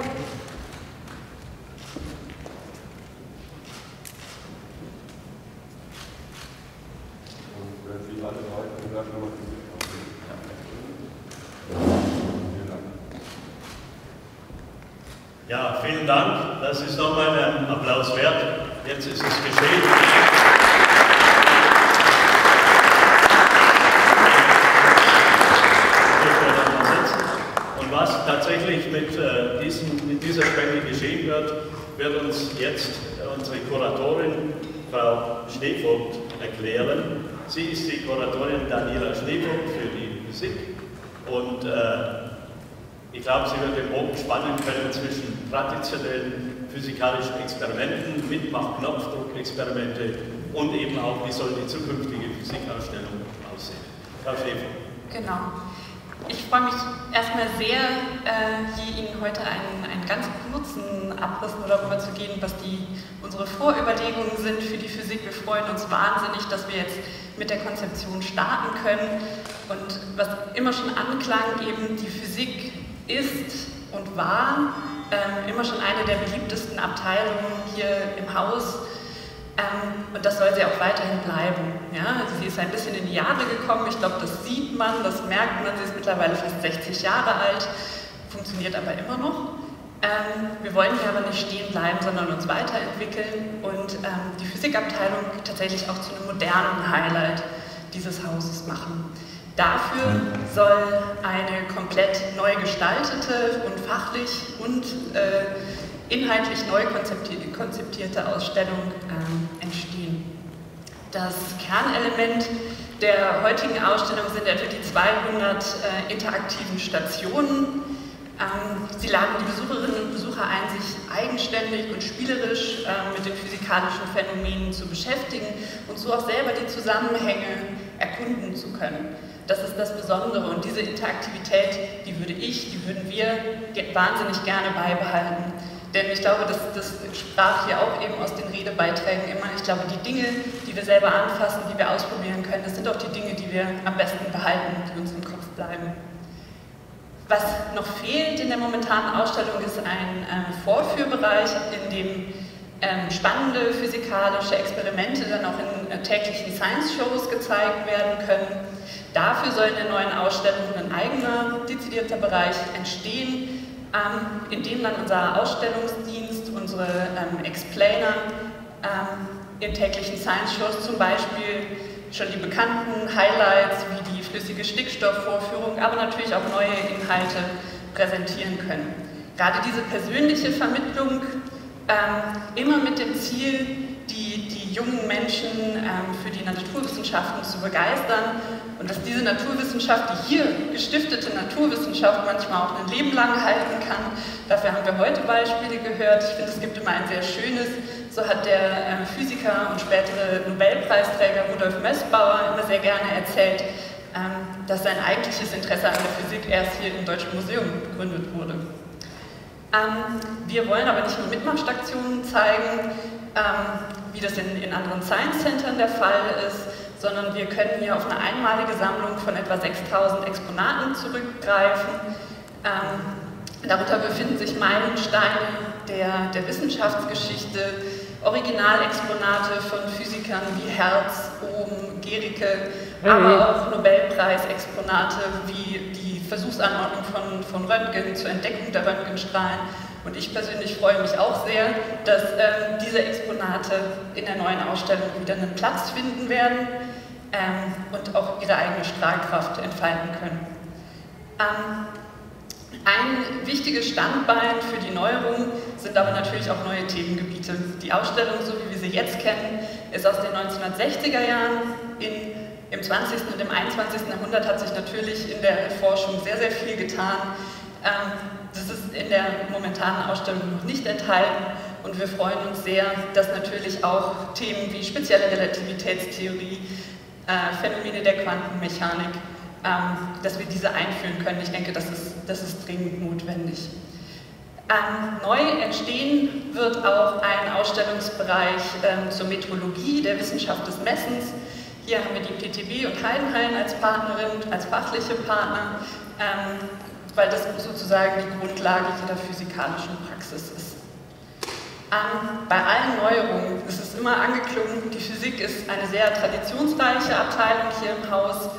Ja, vielen Dank. Das ist nochmal ein Applaus wert. Jetzt ist es geschehen. Dürfen wir noch mal sitzen? Und was tatsächlich mit, äh, diesen, mit dieser Spende geschehen wird, wird uns jetzt unsere Kuratorin Frau Schneevogt erklären. Sie ist die Kuratorin Daniela Schneevogt für die Physik und äh, ich glaube, sie wird den Bogen spannen können zwischen traditionellen physikalischen Experimenten, Mitmach-Knopfdruck-Experimente und eben auch, wie soll die zukünftige Physikausstellung aussehen. Frau Schäfer. Genau. Ich freue mich erstmal sehr, äh, hier Ihnen heute einen, einen ganz kurzen Abriss nur darüber zu geben, was die, unsere Vorüberlegungen sind für die Physik. Wir freuen uns wahnsinnig, dass wir jetzt mit der Konzeption starten können. Und was immer schon anklang, eben die Physik ist und war ähm, immer schon eine der beliebtesten Abteilungen hier im Haus. Ähm, und das soll sie auch weiterhin bleiben. Ja? Also sie ist ein bisschen in die Jahre gekommen, ich glaube, das sieht man, das merkt man, sie ist mittlerweile fast 60 Jahre alt, funktioniert aber immer noch. Ähm, wir wollen hier aber nicht stehen bleiben, sondern uns weiterentwickeln und ähm, die Physikabteilung tatsächlich auch zu einem modernen Highlight dieses Hauses machen. Dafür soll eine komplett neu gestaltete und fachlich und äh, inhaltlich neu konzipierte Ausstellung äh, entstehen. Das Kernelement der heutigen Ausstellung sind etwa die 200 äh, interaktiven Stationen. Ähm, sie laden die Besucherinnen und Besucher ein, sich eigenständig und spielerisch äh, mit den physikalischen Phänomenen zu beschäftigen und so auch selber die Zusammenhänge erkunden zu können. Das ist das Besondere und diese Interaktivität, die würde ich, die würden wir wahnsinnig gerne beibehalten. Denn ich glaube, das, das sprach hier auch eben aus den Redebeiträgen immer. Ich glaube, die Dinge, die wir selber anfassen, die wir ausprobieren können, das sind auch die Dinge, die wir am besten behalten die uns im Kopf bleiben. Was noch fehlt in der momentanen Ausstellung ist ein äh, Vorführbereich, in dem ähm, spannende physikalische Experimente dann auch in äh, täglichen Science-Shows gezeigt werden können. Dafür soll in der neuen Ausstellung ein eigener, dezidierter Bereich entstehen, ähm, in dem dann unser Ausstellungsdienst, unsere ähm, Explainer ähm, in täglichen Science-Shows zum Beispiel schon die bekannten Highlights wie die flüssige Stickstoffvorführung, aber natürlich auch neue Inhalte präsentieren können. Gerade diese persönliche Vermittlung ähm, immer mit dem Ziel, die, die jungen Menschen ähm, für die Naturwissenschaften zu begeistern und dass diese Naturwissenschaft, die hier gestiftete Naturwissenschaft, manchmal auch ein Leben lang halten kann. Dafür haben wir heute Beispiele gehört. Ich finde, es gibt immer ein sehr schönes, so hat der äh, Physiker und spätere Nobelpreisträger Rudolf Mössbauer immer sehr gerne erzählt, dass sein eigentliches Interesse an der Physik erst hier im Deutschen Museum begründet wurde. Ähm, wir wollen aber nicht nur Mitmachstationen zeigen, ähm, wie das in, in anderen Science-Centern der Fall ist, sondern wir können hier auf eine einmalige Sammlung von etwa 6000 Exponaten zurückgreifen. Ähm, darunter befinden sich Meilensteine der, der Wissenschaftsgeschichte, Originalexponate von Physikern wie Hertz, Ohm, Gericke, hey. aber auch Nobelpreisexponate wie die Versuchsanordnung von, von Röntgen zur Entdeckung der Röntgenstrahlen. Und ich persönlich freue mich auch sehr, dass ähm, diese Exponate in der neuen Ausstellung wieder einen Platz finden werden ähm, und auch ihre eigene Strahlkraft entfalten können. Ähm, ein wichtiges Standbein für die Neuerung sind aber natürlich auch neue Themengebiete. Die Ausstellung, so wie wir sie jetzt kennen, ist aus den 1960er Jahren. In, Im 20. und im 21. Jahrhundert hat sich natürlich in der Forschung sehr, sehr viel getan. Ähm, das ist in der momentanen Ausstellung noch nicht enthalten und wir freuen uns sehr, dass natürlich auch Themen wie spezielle Relativitätstheorie, äh, Phänomene der Quantenmechanik, dass wir diese einführen können. Ich denke, das ist, das ist dringend notwendig. Ähm, neu entstehen wird auch ein Ausstellungsbereich ähm, zur Metrologie der Wissenschaft des Messens. Hier haben wir die PTB und Heidenhain als Partnerin, als fachliche Partner, ähm, weil das sozusagen die Grundlage jeder physikalischen Praxis ist. Ähm, bei allen Neuerungen ist es immer angeklungen, die Physik ist eine sehr traditionsreiche Abteilung hier im Haus.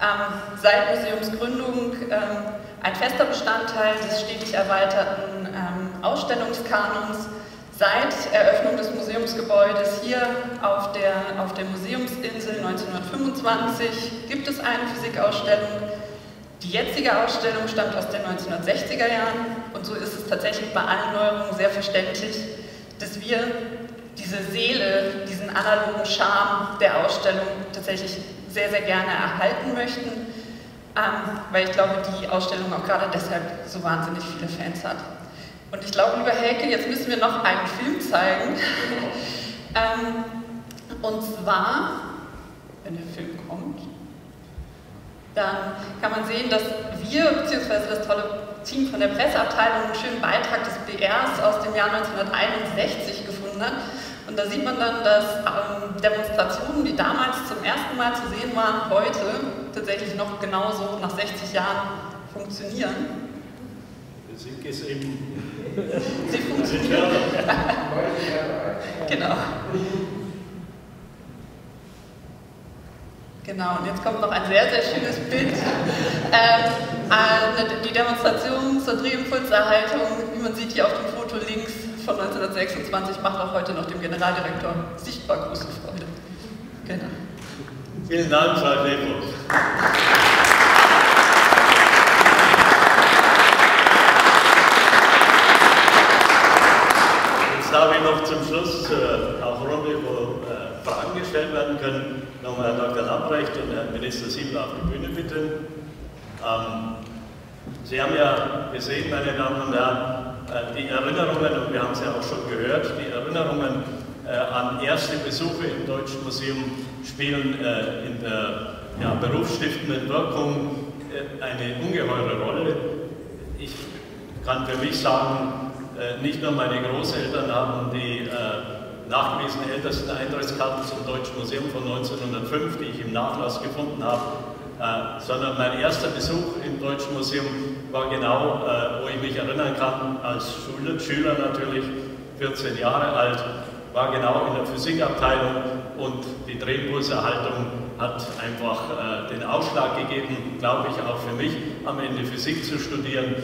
Ähm, seit Museumsgründung ähm, ein fester Bestandteil des stetig erweiterten ähm, Ausstellungskanons. Seit Eröffnung des Museumsgebäudes hier auf der, auf der Museumsinsel 1925 gibt es eine Physikausstellung. Die jetzige Ausstellung stammt aus den 1960er Jahren und so ist es tatsächlich bei allen Neuerungen sehr verständlich, dass wir diese Seele, diesen analogen Charme der Ausstellung tatsächlich sehr, sehr gerne erhalten möchten, ähm, weil ich glaube, die Ausstellung auch gerade deshalb so wahnsinnig viele Fans hat. Und ich glaube, lieber Helke, jetzt müssen wir noch einen Film zeigen. ähm, und zwar, wenn der Film kommt, dann kann man sehen, dass wir, beziehungsweise das tolle Team von der Presseabteilung, einen schönen Beitrag des BRs aus dem Jahr 1961 gefunden hat. Und da sieht man dann, dass ähm, Demonstrationen, die damals zum ersten Mal zu sehen waren, heute tatsächlich noch genauso nach 60 Jahren funktionieren. Physik ist eben. Sie funktionieren. genau. Genau, und jetzt kommt noch ein sehr, sehr schönes Bild. Ähm, äh, die Demonstration zur Drehimpuls-Erhaltung, wie man sieht hier auf dem Foto links, von 1926 macht auch heute noch dem Generaldirektor sichtbar große Freude. Genau. Vielen Dank, Frau. Jetzt darf ich noch zum Schluss äh, auch Runde, wo äh, Fragen gestellt werden können, nochmal Herr Dr. Lamprecht und Herrn Minister Siebel auf die Bühne bitten. Ähm, Sie haben ja gesehen, meine Damen und Herren, die Erinnerungen, und wir haben es ja auch schon gehört, die Erinnerungen äh, an erste Besuche im Deutschen Museum spielen äh, in der ja, berufsstiftenden Wirkung eine ungeheure Rolle. Ich kann für mich sagen, nicht nur meine Großeltern haben die nachgewiesenen ältesten Eintrittskarten zum Deutschen Museum von 1905, die ich im Nachlass gefunden habe, äh, sondern mein erster Besuch im Deutschen Museum war genau, äh, wo ich mich erinnern kann, als Schüler, Schüler natürlich, 14 Jahre alt, war genau in der Physikabteilung und die Drehpulserhaltung hat einfach äh, den Ausschlag gegeben, glaube ich, auch für mich, am Ende Physik zu studieren,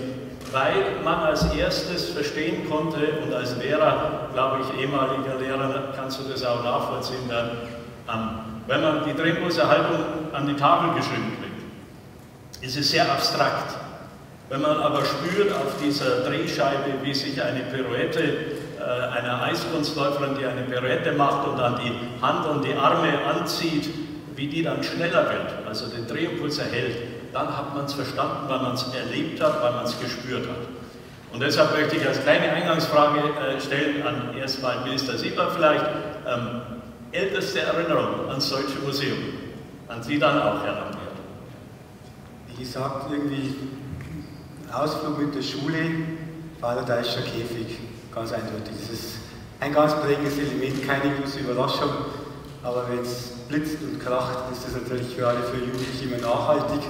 weil man als erstes verstehen konnte und als Lehrer, glaube ich, ehemaliger Lehrer, kannst du das auch nachvollziehen, dann, ähm, wenn man die Drehpulserhaltung an die Tafel geschrieben kriegt, ist es sehr abstrakt. Wenn man aber spürt auf dieser Drehscheibe, wie sich eine Pirouette äh, einer Eiskunstläuferin, die eine Pirouette macht und dann die Hand und die Arme anzieht, wie die dann schneller wird, also den Drehimpuls erhält, dann hat man es verstanden, weil man es erlebt hat, weil man es gespürt hat. Und deshalb möchte ich als kleine Eingangsfrage äh, stellen an erstmal Minister Siebler vielleicht, ähm, älteste Erinnerung ans Deutsche Museum, an Sie dann auch, Herr Landwirt. Wie gesagt, irgendwie Ausflug mit der Schule, Vaterdeischer Käfig, ganz eindeutig. Das ist ein ganz prägendes Element, keine große Überraschung, aber wenn es blitzt und kracht, ist das natürlich gerade für Jugendliche immer nachhaltig.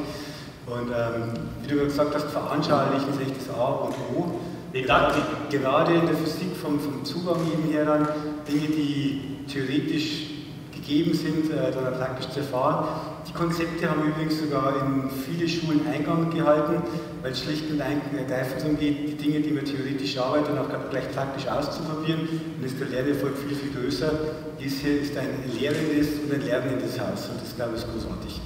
Und ähm, wie du gesagt hast, veranschaulichen sich das A und O. Gerade, gerade in der Physik vom, vom Zugang eben her dann Dinge, die theoretisch gegeben sind, äh, dann praktisch zu erfahren. Die Konzepte haben übrigens sogar in viele Schulen Eingang gehalten, weil es schlicht und ergreifend darum geht, die Dinge, die man theoretisch arbeitet, auch gleich praktisch auszuprobieren. Und ist der Lernerfolg viel, viel größer. Dies hier ist ein lehrendes und ein lernendes Haus und das, glaube ich, ist großartig.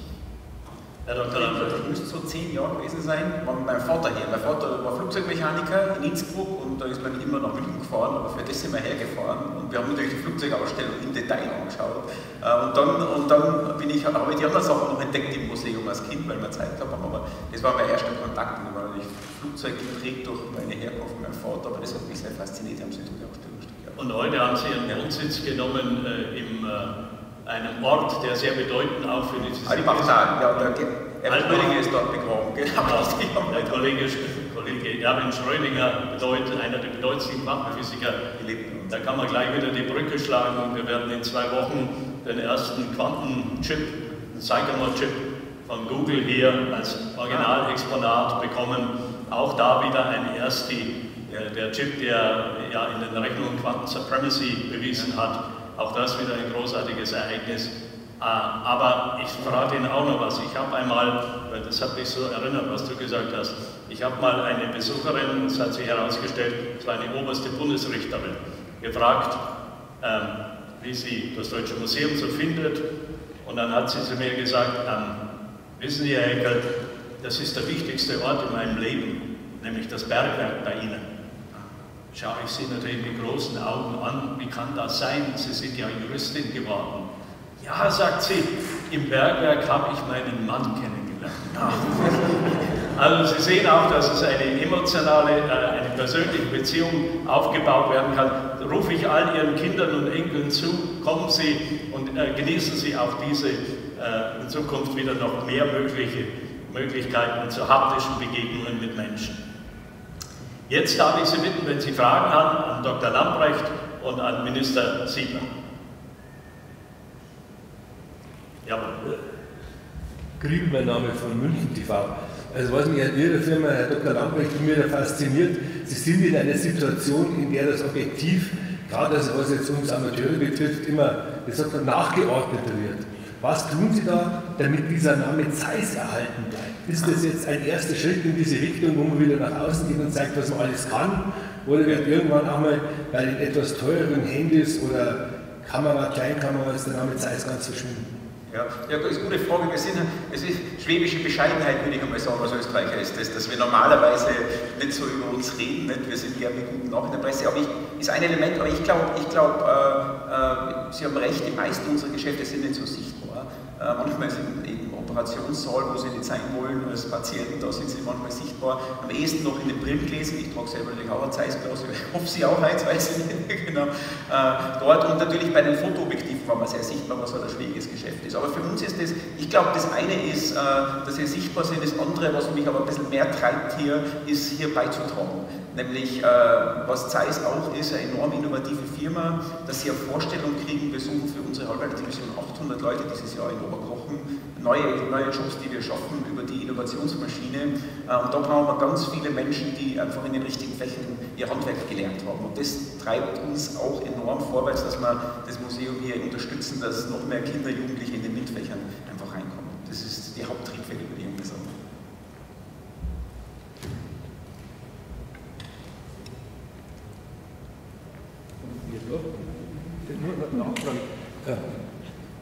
Herr Dr. Lambert, ich müsste so zehn Jahre gewesen sein, war mit Vater hier. Mein Vater war Flugzeugmechaniker in Innsbruck und da ist man immer nach München gefahren, aber für das sind wir hergefahren und wir haben natürlich die Flugzeugausstellung im Detail angeschaut. Äh, und dann, und dann bin ich, habe ich die anderen Sachen noch entdeckt im Museum als Kind, weil wir Zeit haben, aber das war mein erster Kontakt und ich war natürlich Flugzeug geprägt durch meine Herkunft meinem Vater, aber das hat mich sehr fasziniert, haben sie die Ausstellung Und heute haben Sie Ihren Wohnsitz genommen äh, im äh einem Ort, der sehr bedeutend auch für die Altbachtal, ja, der Erwin ist dort begraben, genau. genau. Der Kollege, Kollege Erwin Schrödinger, bedeutet, einer der bedeutendsten Quantenphysiker, da kann man gleich wieder die Brücke schlagen und wir werden in zwei Wochen den ersten Quantenchip, den Sycamore-Chip von Google hier als Originalexponat bekommen. Auch da wieder ein Ersti, der Chip, der ja in den Rechnungen Quanten Supremacy bewiesen hat auch das wieder ein großartiges Ereignis. Äh, aber ich verrate Ihnen auch noch was. Ich habe einmal, das hat mich so erinnert, was du gesagt hast, ich habe mal eine Besucherin, das hat sich herausgestellt, es war eine oberste Bundesrichterin, gefragt, ähm, wie sie das Deutsche Museum so findet. Und dann hat sie zu mir gesagt, ähm, wissen Sie, Herr Eckel, das ist der wichtigste Ort in meinem Leben, nämlich das Bergwerk bei Ihnen schaue ich Sie natürlich mit großen Augen an. Wie kann das sein? Sie sind ja Juristin geworden. Ja, sagt sie, im Bergwerk habe ich meinen Mann kennengelernt. Ja. Also Sie sehen auch, dass es eine emotionale, äh, eine persönliche Beziehung aufgebaut werden kann. Rufe ich all Ihren Kindern und Enkeln zu, kommen Sie und äh, genießen Sie auch diese äh, in Zukunft wieder noch mehr mögliche Möglichkeiten zu haptischen Begegnungen mit Menschen. Jetzt darf ich Sie bitten, wenn Sie Fragen haben, an Dr. Lamprecht und an Minister Siebler. Jawohl. Grimm, mein Name von München TV. Also was mich an Ihrer Firma, Herr Dr. Lamprecht, immer wieder fasziniert, Sie sind in einer Situation, in der das Objektiv, gerade also was jetzt uns Amateure betrifft, immer sagt nachgeordneter wird. Was tun Sie da, damit dieser Name Zeiss erhalten bleibt? Ist das jetzt ein erster Schritt in diese Richtung, wo man wieder nach außen geht und zeigt, was man alles kann? Oder wird irgendwann auch mal bei den etwas teureren Handys oder Kamera, Kleinkamera, ist der Name Zeiss ganz verschwunden? Ja, ja, das ist eine gute Frage. Wir sind, es ist schwäbische Bescheidenheit, würde ich einmal sagen, als Österreicher ist das, dass wir normalerweise nicht so über uns reden. Nicht? Wir sind ja wie gut nach in der Presse. Aber ich, ist ein Element, aber ich glaube, ich glaub, äh, äh, Sie haben recht, die meisten unserer Geschäfte sind nicht so sichtbar. Äh, manchmal sind eben Operationssaal, wo sie nicht sein wollen, als Patienten, da sind sie manchmal sichtbar. Am ehesten noch in den Brillengläsern, ich trage selber natürlich auch ein Zeissglas, ich hoffe sie auch eins, weiß ich nicht genau. Äh, dort und natürlich bei den Fotoobjektiven war man sehr sichtbar, was halt ein schwieriges Geschäft ist. Aber für uns ist das, ich glaube, das eine ist, äh, dass sie sichtbar sind, das andere, was mich aber ein bisschen mehr treibt hier, ist hier beizutragen. Nämlich, äh, was Zeiss auch ist, eine enorm innovative Firma, dass sie eine Vorstellung kriegen, wir suchen für unsere Halbwertdivision 800 Leute dieses Jahr in Oberkochen, neue, neue Jobs, die wir schaffen über die Innovationsmaschine. Äh, und da brauchen wir ganz viele Menschen, die einfach in den richtigen Fächern ihr Handwerk gelernt haben. Und das treibt uns auch enorm vorwärts, dass wir das Museum hier unterstützen, dass noch mehr Kinder, Jugendliche in den MINT-Fächern einfach reinkommen. Das ist die Haupttriebfeder, würde ich sagen. Nur Nachfrage. Ja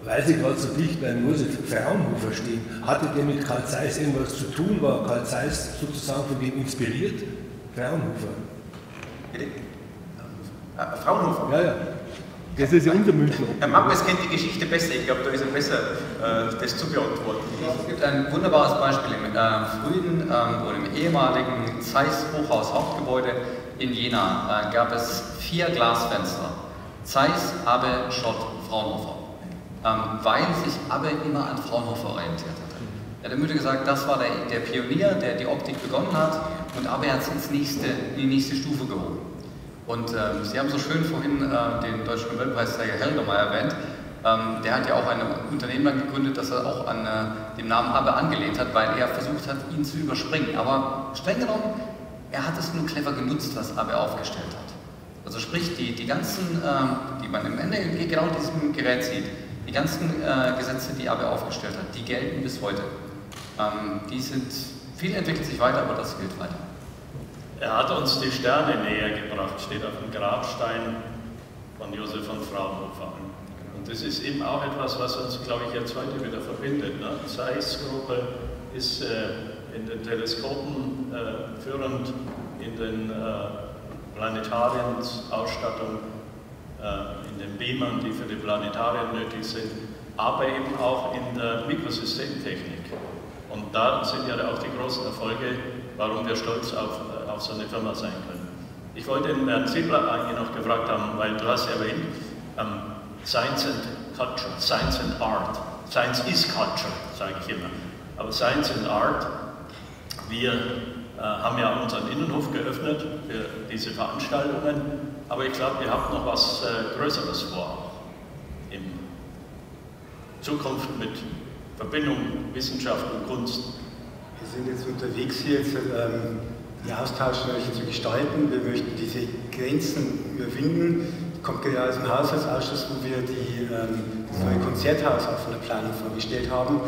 weil Sie gerade so dicht bei Josef Fraunhofer stehen, hatte der mit Karl Zeiss irgendwas zu tun? War Karl Zeiss sozusagen von dem inspiriert? Fraunhofer. Bitte? Äh, Fraunhofer? Ja, ja. Das ist ja unser Münchner. Herr Magnus kennt die Geschichte besser. Ich glaube, da ist er besser, äh, das zu beantworten. Es gibt ein wunderbares Beispiel im äh, frühen ähm, oder im ehemaligen Zeiss Hochhaus Hauptgebäude in Jena. Äh, gab es vier Glasfenster. Zeiss, Abbe, Schott, Fraunhofer. Ähm, weil sich Abbe immer an Fraunhofer orientiert hat. Er hat immer gesagt, das war der, der Pionier, der die Optik begonnen hat und Abbe hat es ins nächste, in die nächste Stufe gehoben. Und ähm, Sie haben so schön vorhin äh, den deutschen Nobelpreisträger Helgermeier erwähnt. Ähm, der hat ja auch ein Unternehmen gegründet, das er auch an äh, den Namen Abbe angelehnt hat, weil er versucht hat, ihn zu überspringen. Aber streng genommen, er hat es nur clever genutzt, was Abbe aufgestellt hat. Also sprich, die, die ganzen, äh, die man im Ende genau in diesem Gerät sieht, die ganzen äh, Gesetze, die Abbe aufgestellt hat, die gelten bis heute. Ähm, die sind, viel entwickelt sich weiter, aber das gilt weiter. Er hat uns die Sterne näher gebracht, steht auf dem Grabstein von Josef von Fraunhofer. Und das ist eben auch etwas, was uns, glaube ich, jetzt heute wieder verbindet. Ne? Zeiss-Gruppe ist äh, in den Teleskopen äh, führend, in den Planetariensausstattung, äh, in den Beamern, die für die Planetarien nötig sind, aber eben auch in der Mikrosystemtechnik. Und da sind ja auch die großen Erfolge, warum wir stolz auf, äh, auf so eine Firma sein können. Ich wollte den Herrn Ziebler eigentlich noch gefragt haben, weil du hast erwähnt, ähm, Science and Culture, Science and Art. Science is Culture, sage ich immer. Aber Science and Art, wir haben ja unseren Innenhof geöffnet für diese Veranstaltungen, aber ich glaube, ihr habt noch was äh, Größeres vor in Zukunft mit Verbindung Wissenschaft und Kunst. Wir sind jetzt unterwegs hier, jetzt, ähm, die Austauschsprüche zu gestalten. Wir möchten diese Grenzen überwinden. Ich komme gerade aus dem Haushaltsausschuss, wo wir die, ähm, das neue Konzerthaus von der Planung vorgestellt haben,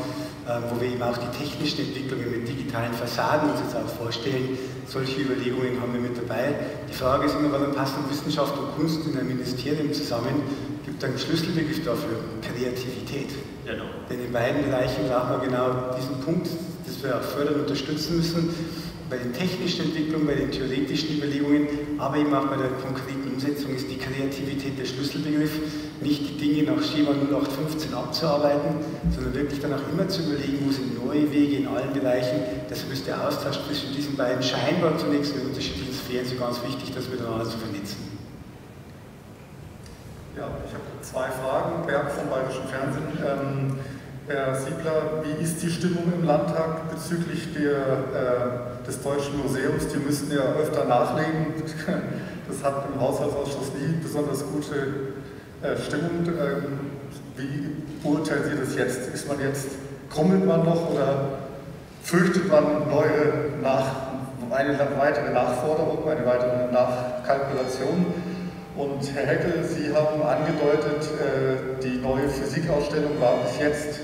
wo wir eben auch die technischen Entwicklungen mit digitalen Fassaden uns jetzt auch vorstellen. Solche Überlegungen haben wir mit dabei. Die Frage ist immer, wann passen Wissenschaft und Kunst in einem Ministerium zusammen? Gibt einen Schlüsselbegriff dafür, Kreativität. Genau. Denn in beiden Bereichen brauchen wir genau diesen Punkt, das wir auch fördern und unterstützen müssen. Bei den technischen Entwicklungen, bei den theoretischen Überlegungen, aber eben auch bei der konkreten Umsetzung ist die Kreativität der Schlüsselbegriff. Nicht die Dinge nach Schema 0815 abzuarbeiten, sondern wirklich dann auch immer zu überlegen, wo sind neue Wege in allen Bereichen. Deshalb ist der Austausch zwischen diesen beiden scheinbar zunächst in unterschiedlichen Sphären so ganz wichtig, das miteinander zu vernetzen. Ja, ich habe zwei Fragen. Berg vom Bayerischen Fernsehen. Ähm, Herr Siebler, wie ist die Stimmung im Landtag bezüglich der, äh, des Deutschen Museums? Die müssten ja öfter nachlegen. Das hat im Haushaltsausschuss nie besonders gute äh, Stimmung. Ähm, wie beurteilen Sie das jetzt? Ist man jetzt, krummelt man noch oder fürchtet man neue nach, eine weitere Nachforderung, eine weitere Nachkalkulation? Und Herr Heckel, Sie haben angedeutet, äh, die neue Physikausstellung war bis jetzt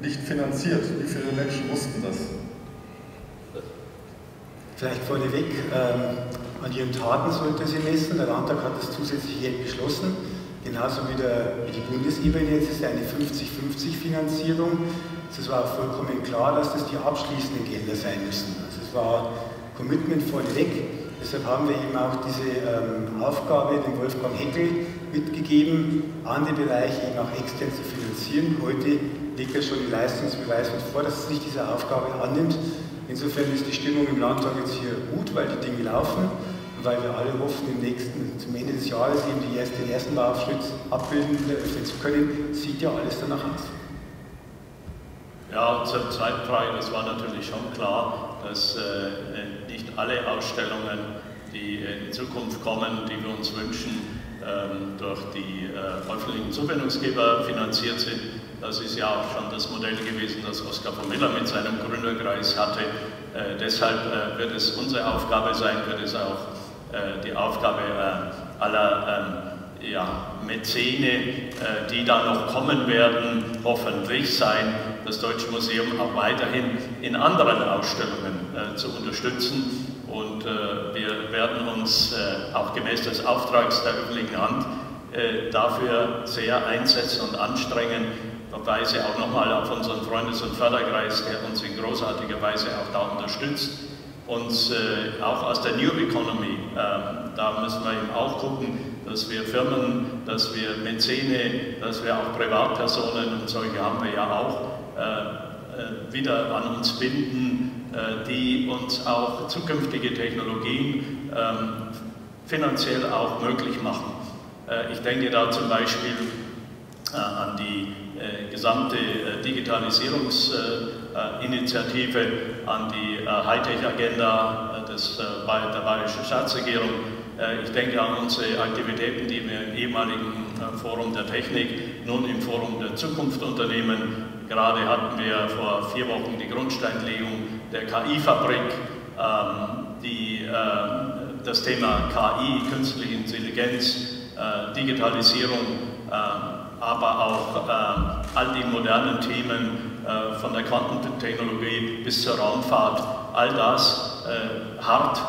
nicht finanziert. Wie viele Menschen wussten das? Vielleicht vorneweg, ähm, an Ihren Taten sollte Sie messen. Der Landtag hat das zusätzlich beschlossen, genauso wie, der, wie die Bundesebene. Jetzt ist eine 50-50-Finanzierung. Es war auch vollkommen klar, dass das die abschließenden Gelder sein müssen. Also es war Commitment vorneweg. Deshalb haben wir eben auch diese ähm, Aufgabe dem Wolfgang Heckel mitgegeben, andere Bereiche eben auch extern zu finanzieren. Heute legt er schon die Leistungsbeweis vor, dass er sich dieser Aufgabe annimmt. Insofern ist die Stimmung im Landtag jetzt hier gut, weil die Dinge laufen weil wir alle hoffen, im nächsten, zum Ende des Jahres eben die erste, den ersten Bauabschnitt abbilden und eröffnen zu können. Sieht ja alles danach aus. Ja, zur zweiten Frage, das war natürlich schon klar, dass äh, nicht alle Ausstellungen, die in Zukunft kommen, die wir uns wünschen, ähm, durch die äh, öffentlichen Zuwendungsgeber finanziert sind. Das ist ja auch schon das Modell gewesen, das Oskar von Miller mit seinem Gründerkreis hatte. Äh, deshalb äh, wird es unsere Aufgabe sein, wird es auch äh, die Aufgabe äh, aller ähm, ja, Mäzene, äh, die da noch kommen werden, hoffentlich sein, das Deutsche Museum auch weiterhin in anderen Ausstellungen zu unterstützen. Und wir werden uns auch gemäß des Auftrags der öffentlichen Hand dafür sehr einsetzen und anstrengen, verweise auch nochmal auf unseren Freundes- und Förderkreis, der uns in großartiger Weise auch da unterstützt. Uns äh, auch aus der New Economy, ähm, da müssen wir eben auch gucken, dass wir Firmen, dass wir Mäzene, dass wir auch Privatpersonen und solche haben wir ja auch, äh, äh, wieder an uns binden, äh, die uns auch zukünftige Technologien ähm, finanziell auch möglich machen. Äh, ich denke da zum Beispiel äh, an die äh, gesamte Digitalisierungsinitiative, an die Hightech-Agenda der Bayerischen Staatsregierung. Ich denke an unsere Aktivitäten, die wir im ehemaligen Forum der Technik, nun im Forum der Zukunft unternehmen. Gerade hatten wir vor vier Wochen die Grundsteinlegung der KI-Fabrik, ähm, die, das Thema KI, künstliche Intelligenz, Digitalisierung, aber auch all die modernen Themen von der Quantentechnologie bis zur Raumfahrt, all das hart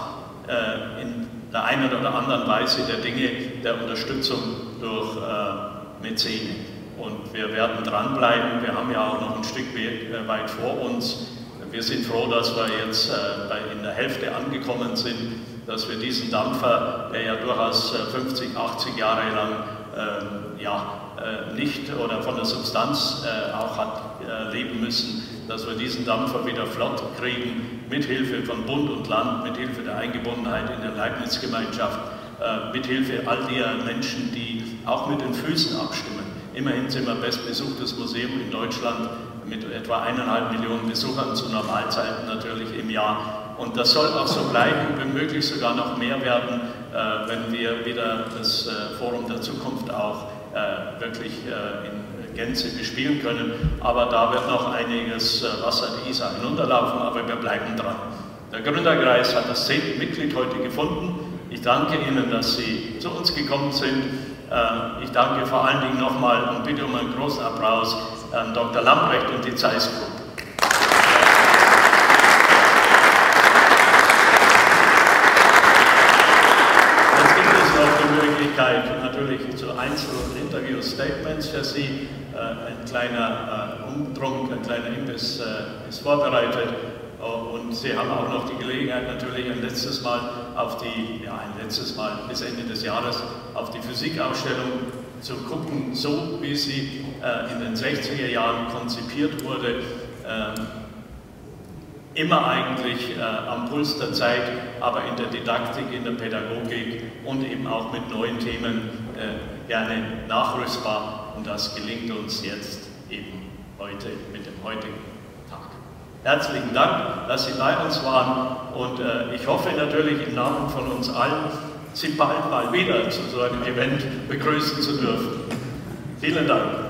in der einen oder anderen Weise der Dinge der Unterstützung durch Mäzene. Und wir werden dranbleiben. Wir haben ja auch noch ein Stück weit vor uns. Wir sind froh, dass wir jetzt in der Hälfte angekommen sind, dass wir diesen Dampfer, der ja durchaus 50, 80 Jahre lang ähm, ja, äh, nicht oder von der Substanz äh, auch hat äh, leben müssen, dass wir diesen Dampfer wieder flott kriegen, mit Hilfe von Bund und Land, mit Hilfe der Eingebundenheit in der Leibniz-Gemeinschaft, mit Hilfe all der Menschen, die auch mit den Füßen abstimmen. Immerhin sind wir bestbesuchtes Museum in Deutschland mit etwa eineinhalb Millionen Besuchern zu Normalzeiten natürlich im Jahr. Und das soll auch so bleiben, womöglich sogar noch mehr werden, wenn wir wieder das Forum der Zukunft auch äh, wirklich in Gänze bespielen können. Aber da wird noch einiges Wasser die Isar hinunterlaufen, aber wir bleiben dran. Der Gründerkreis hat das zehnte Mitglied heute gefunden. Ich danke Ihnen, dass Sie zu uns gekommen sind. Ich danke vor allen Dingen nochmal und bitte um einen großen Applaus an Dr. Lamprecht und die Zeiss Group. Möglichkeit natürlich zu Einzel- und Interview-Statements für Sie. Ein kleiner Umtrunk, ein kleiner Imbiss ist vorbereitet. Und Sie haben auch noch die Gelegenheit, natürlich ein letztes Mal auf die, ja, ein letztes Mal bis Ende des Jahres auf die Physikausstellung zu gucken, so wie sie in den 60er Jahren konzipiert wurde immer eigentlich äh, am Puls der Zeit, aber in der Didaktik, in der Pädagogik und eben auch mit neuen Themen äh, gerne nachrüstbar. Und das gelingt uns jetzt eben heute mit dem heutigen Tag. Herzlichen Dank, dass Sie bei uns waren und äh, ich hoffe natürlich im Namen von uns allen, Sie bald mal wieder zu so einem Event begrüßen zu dürfen. Vielen Dank.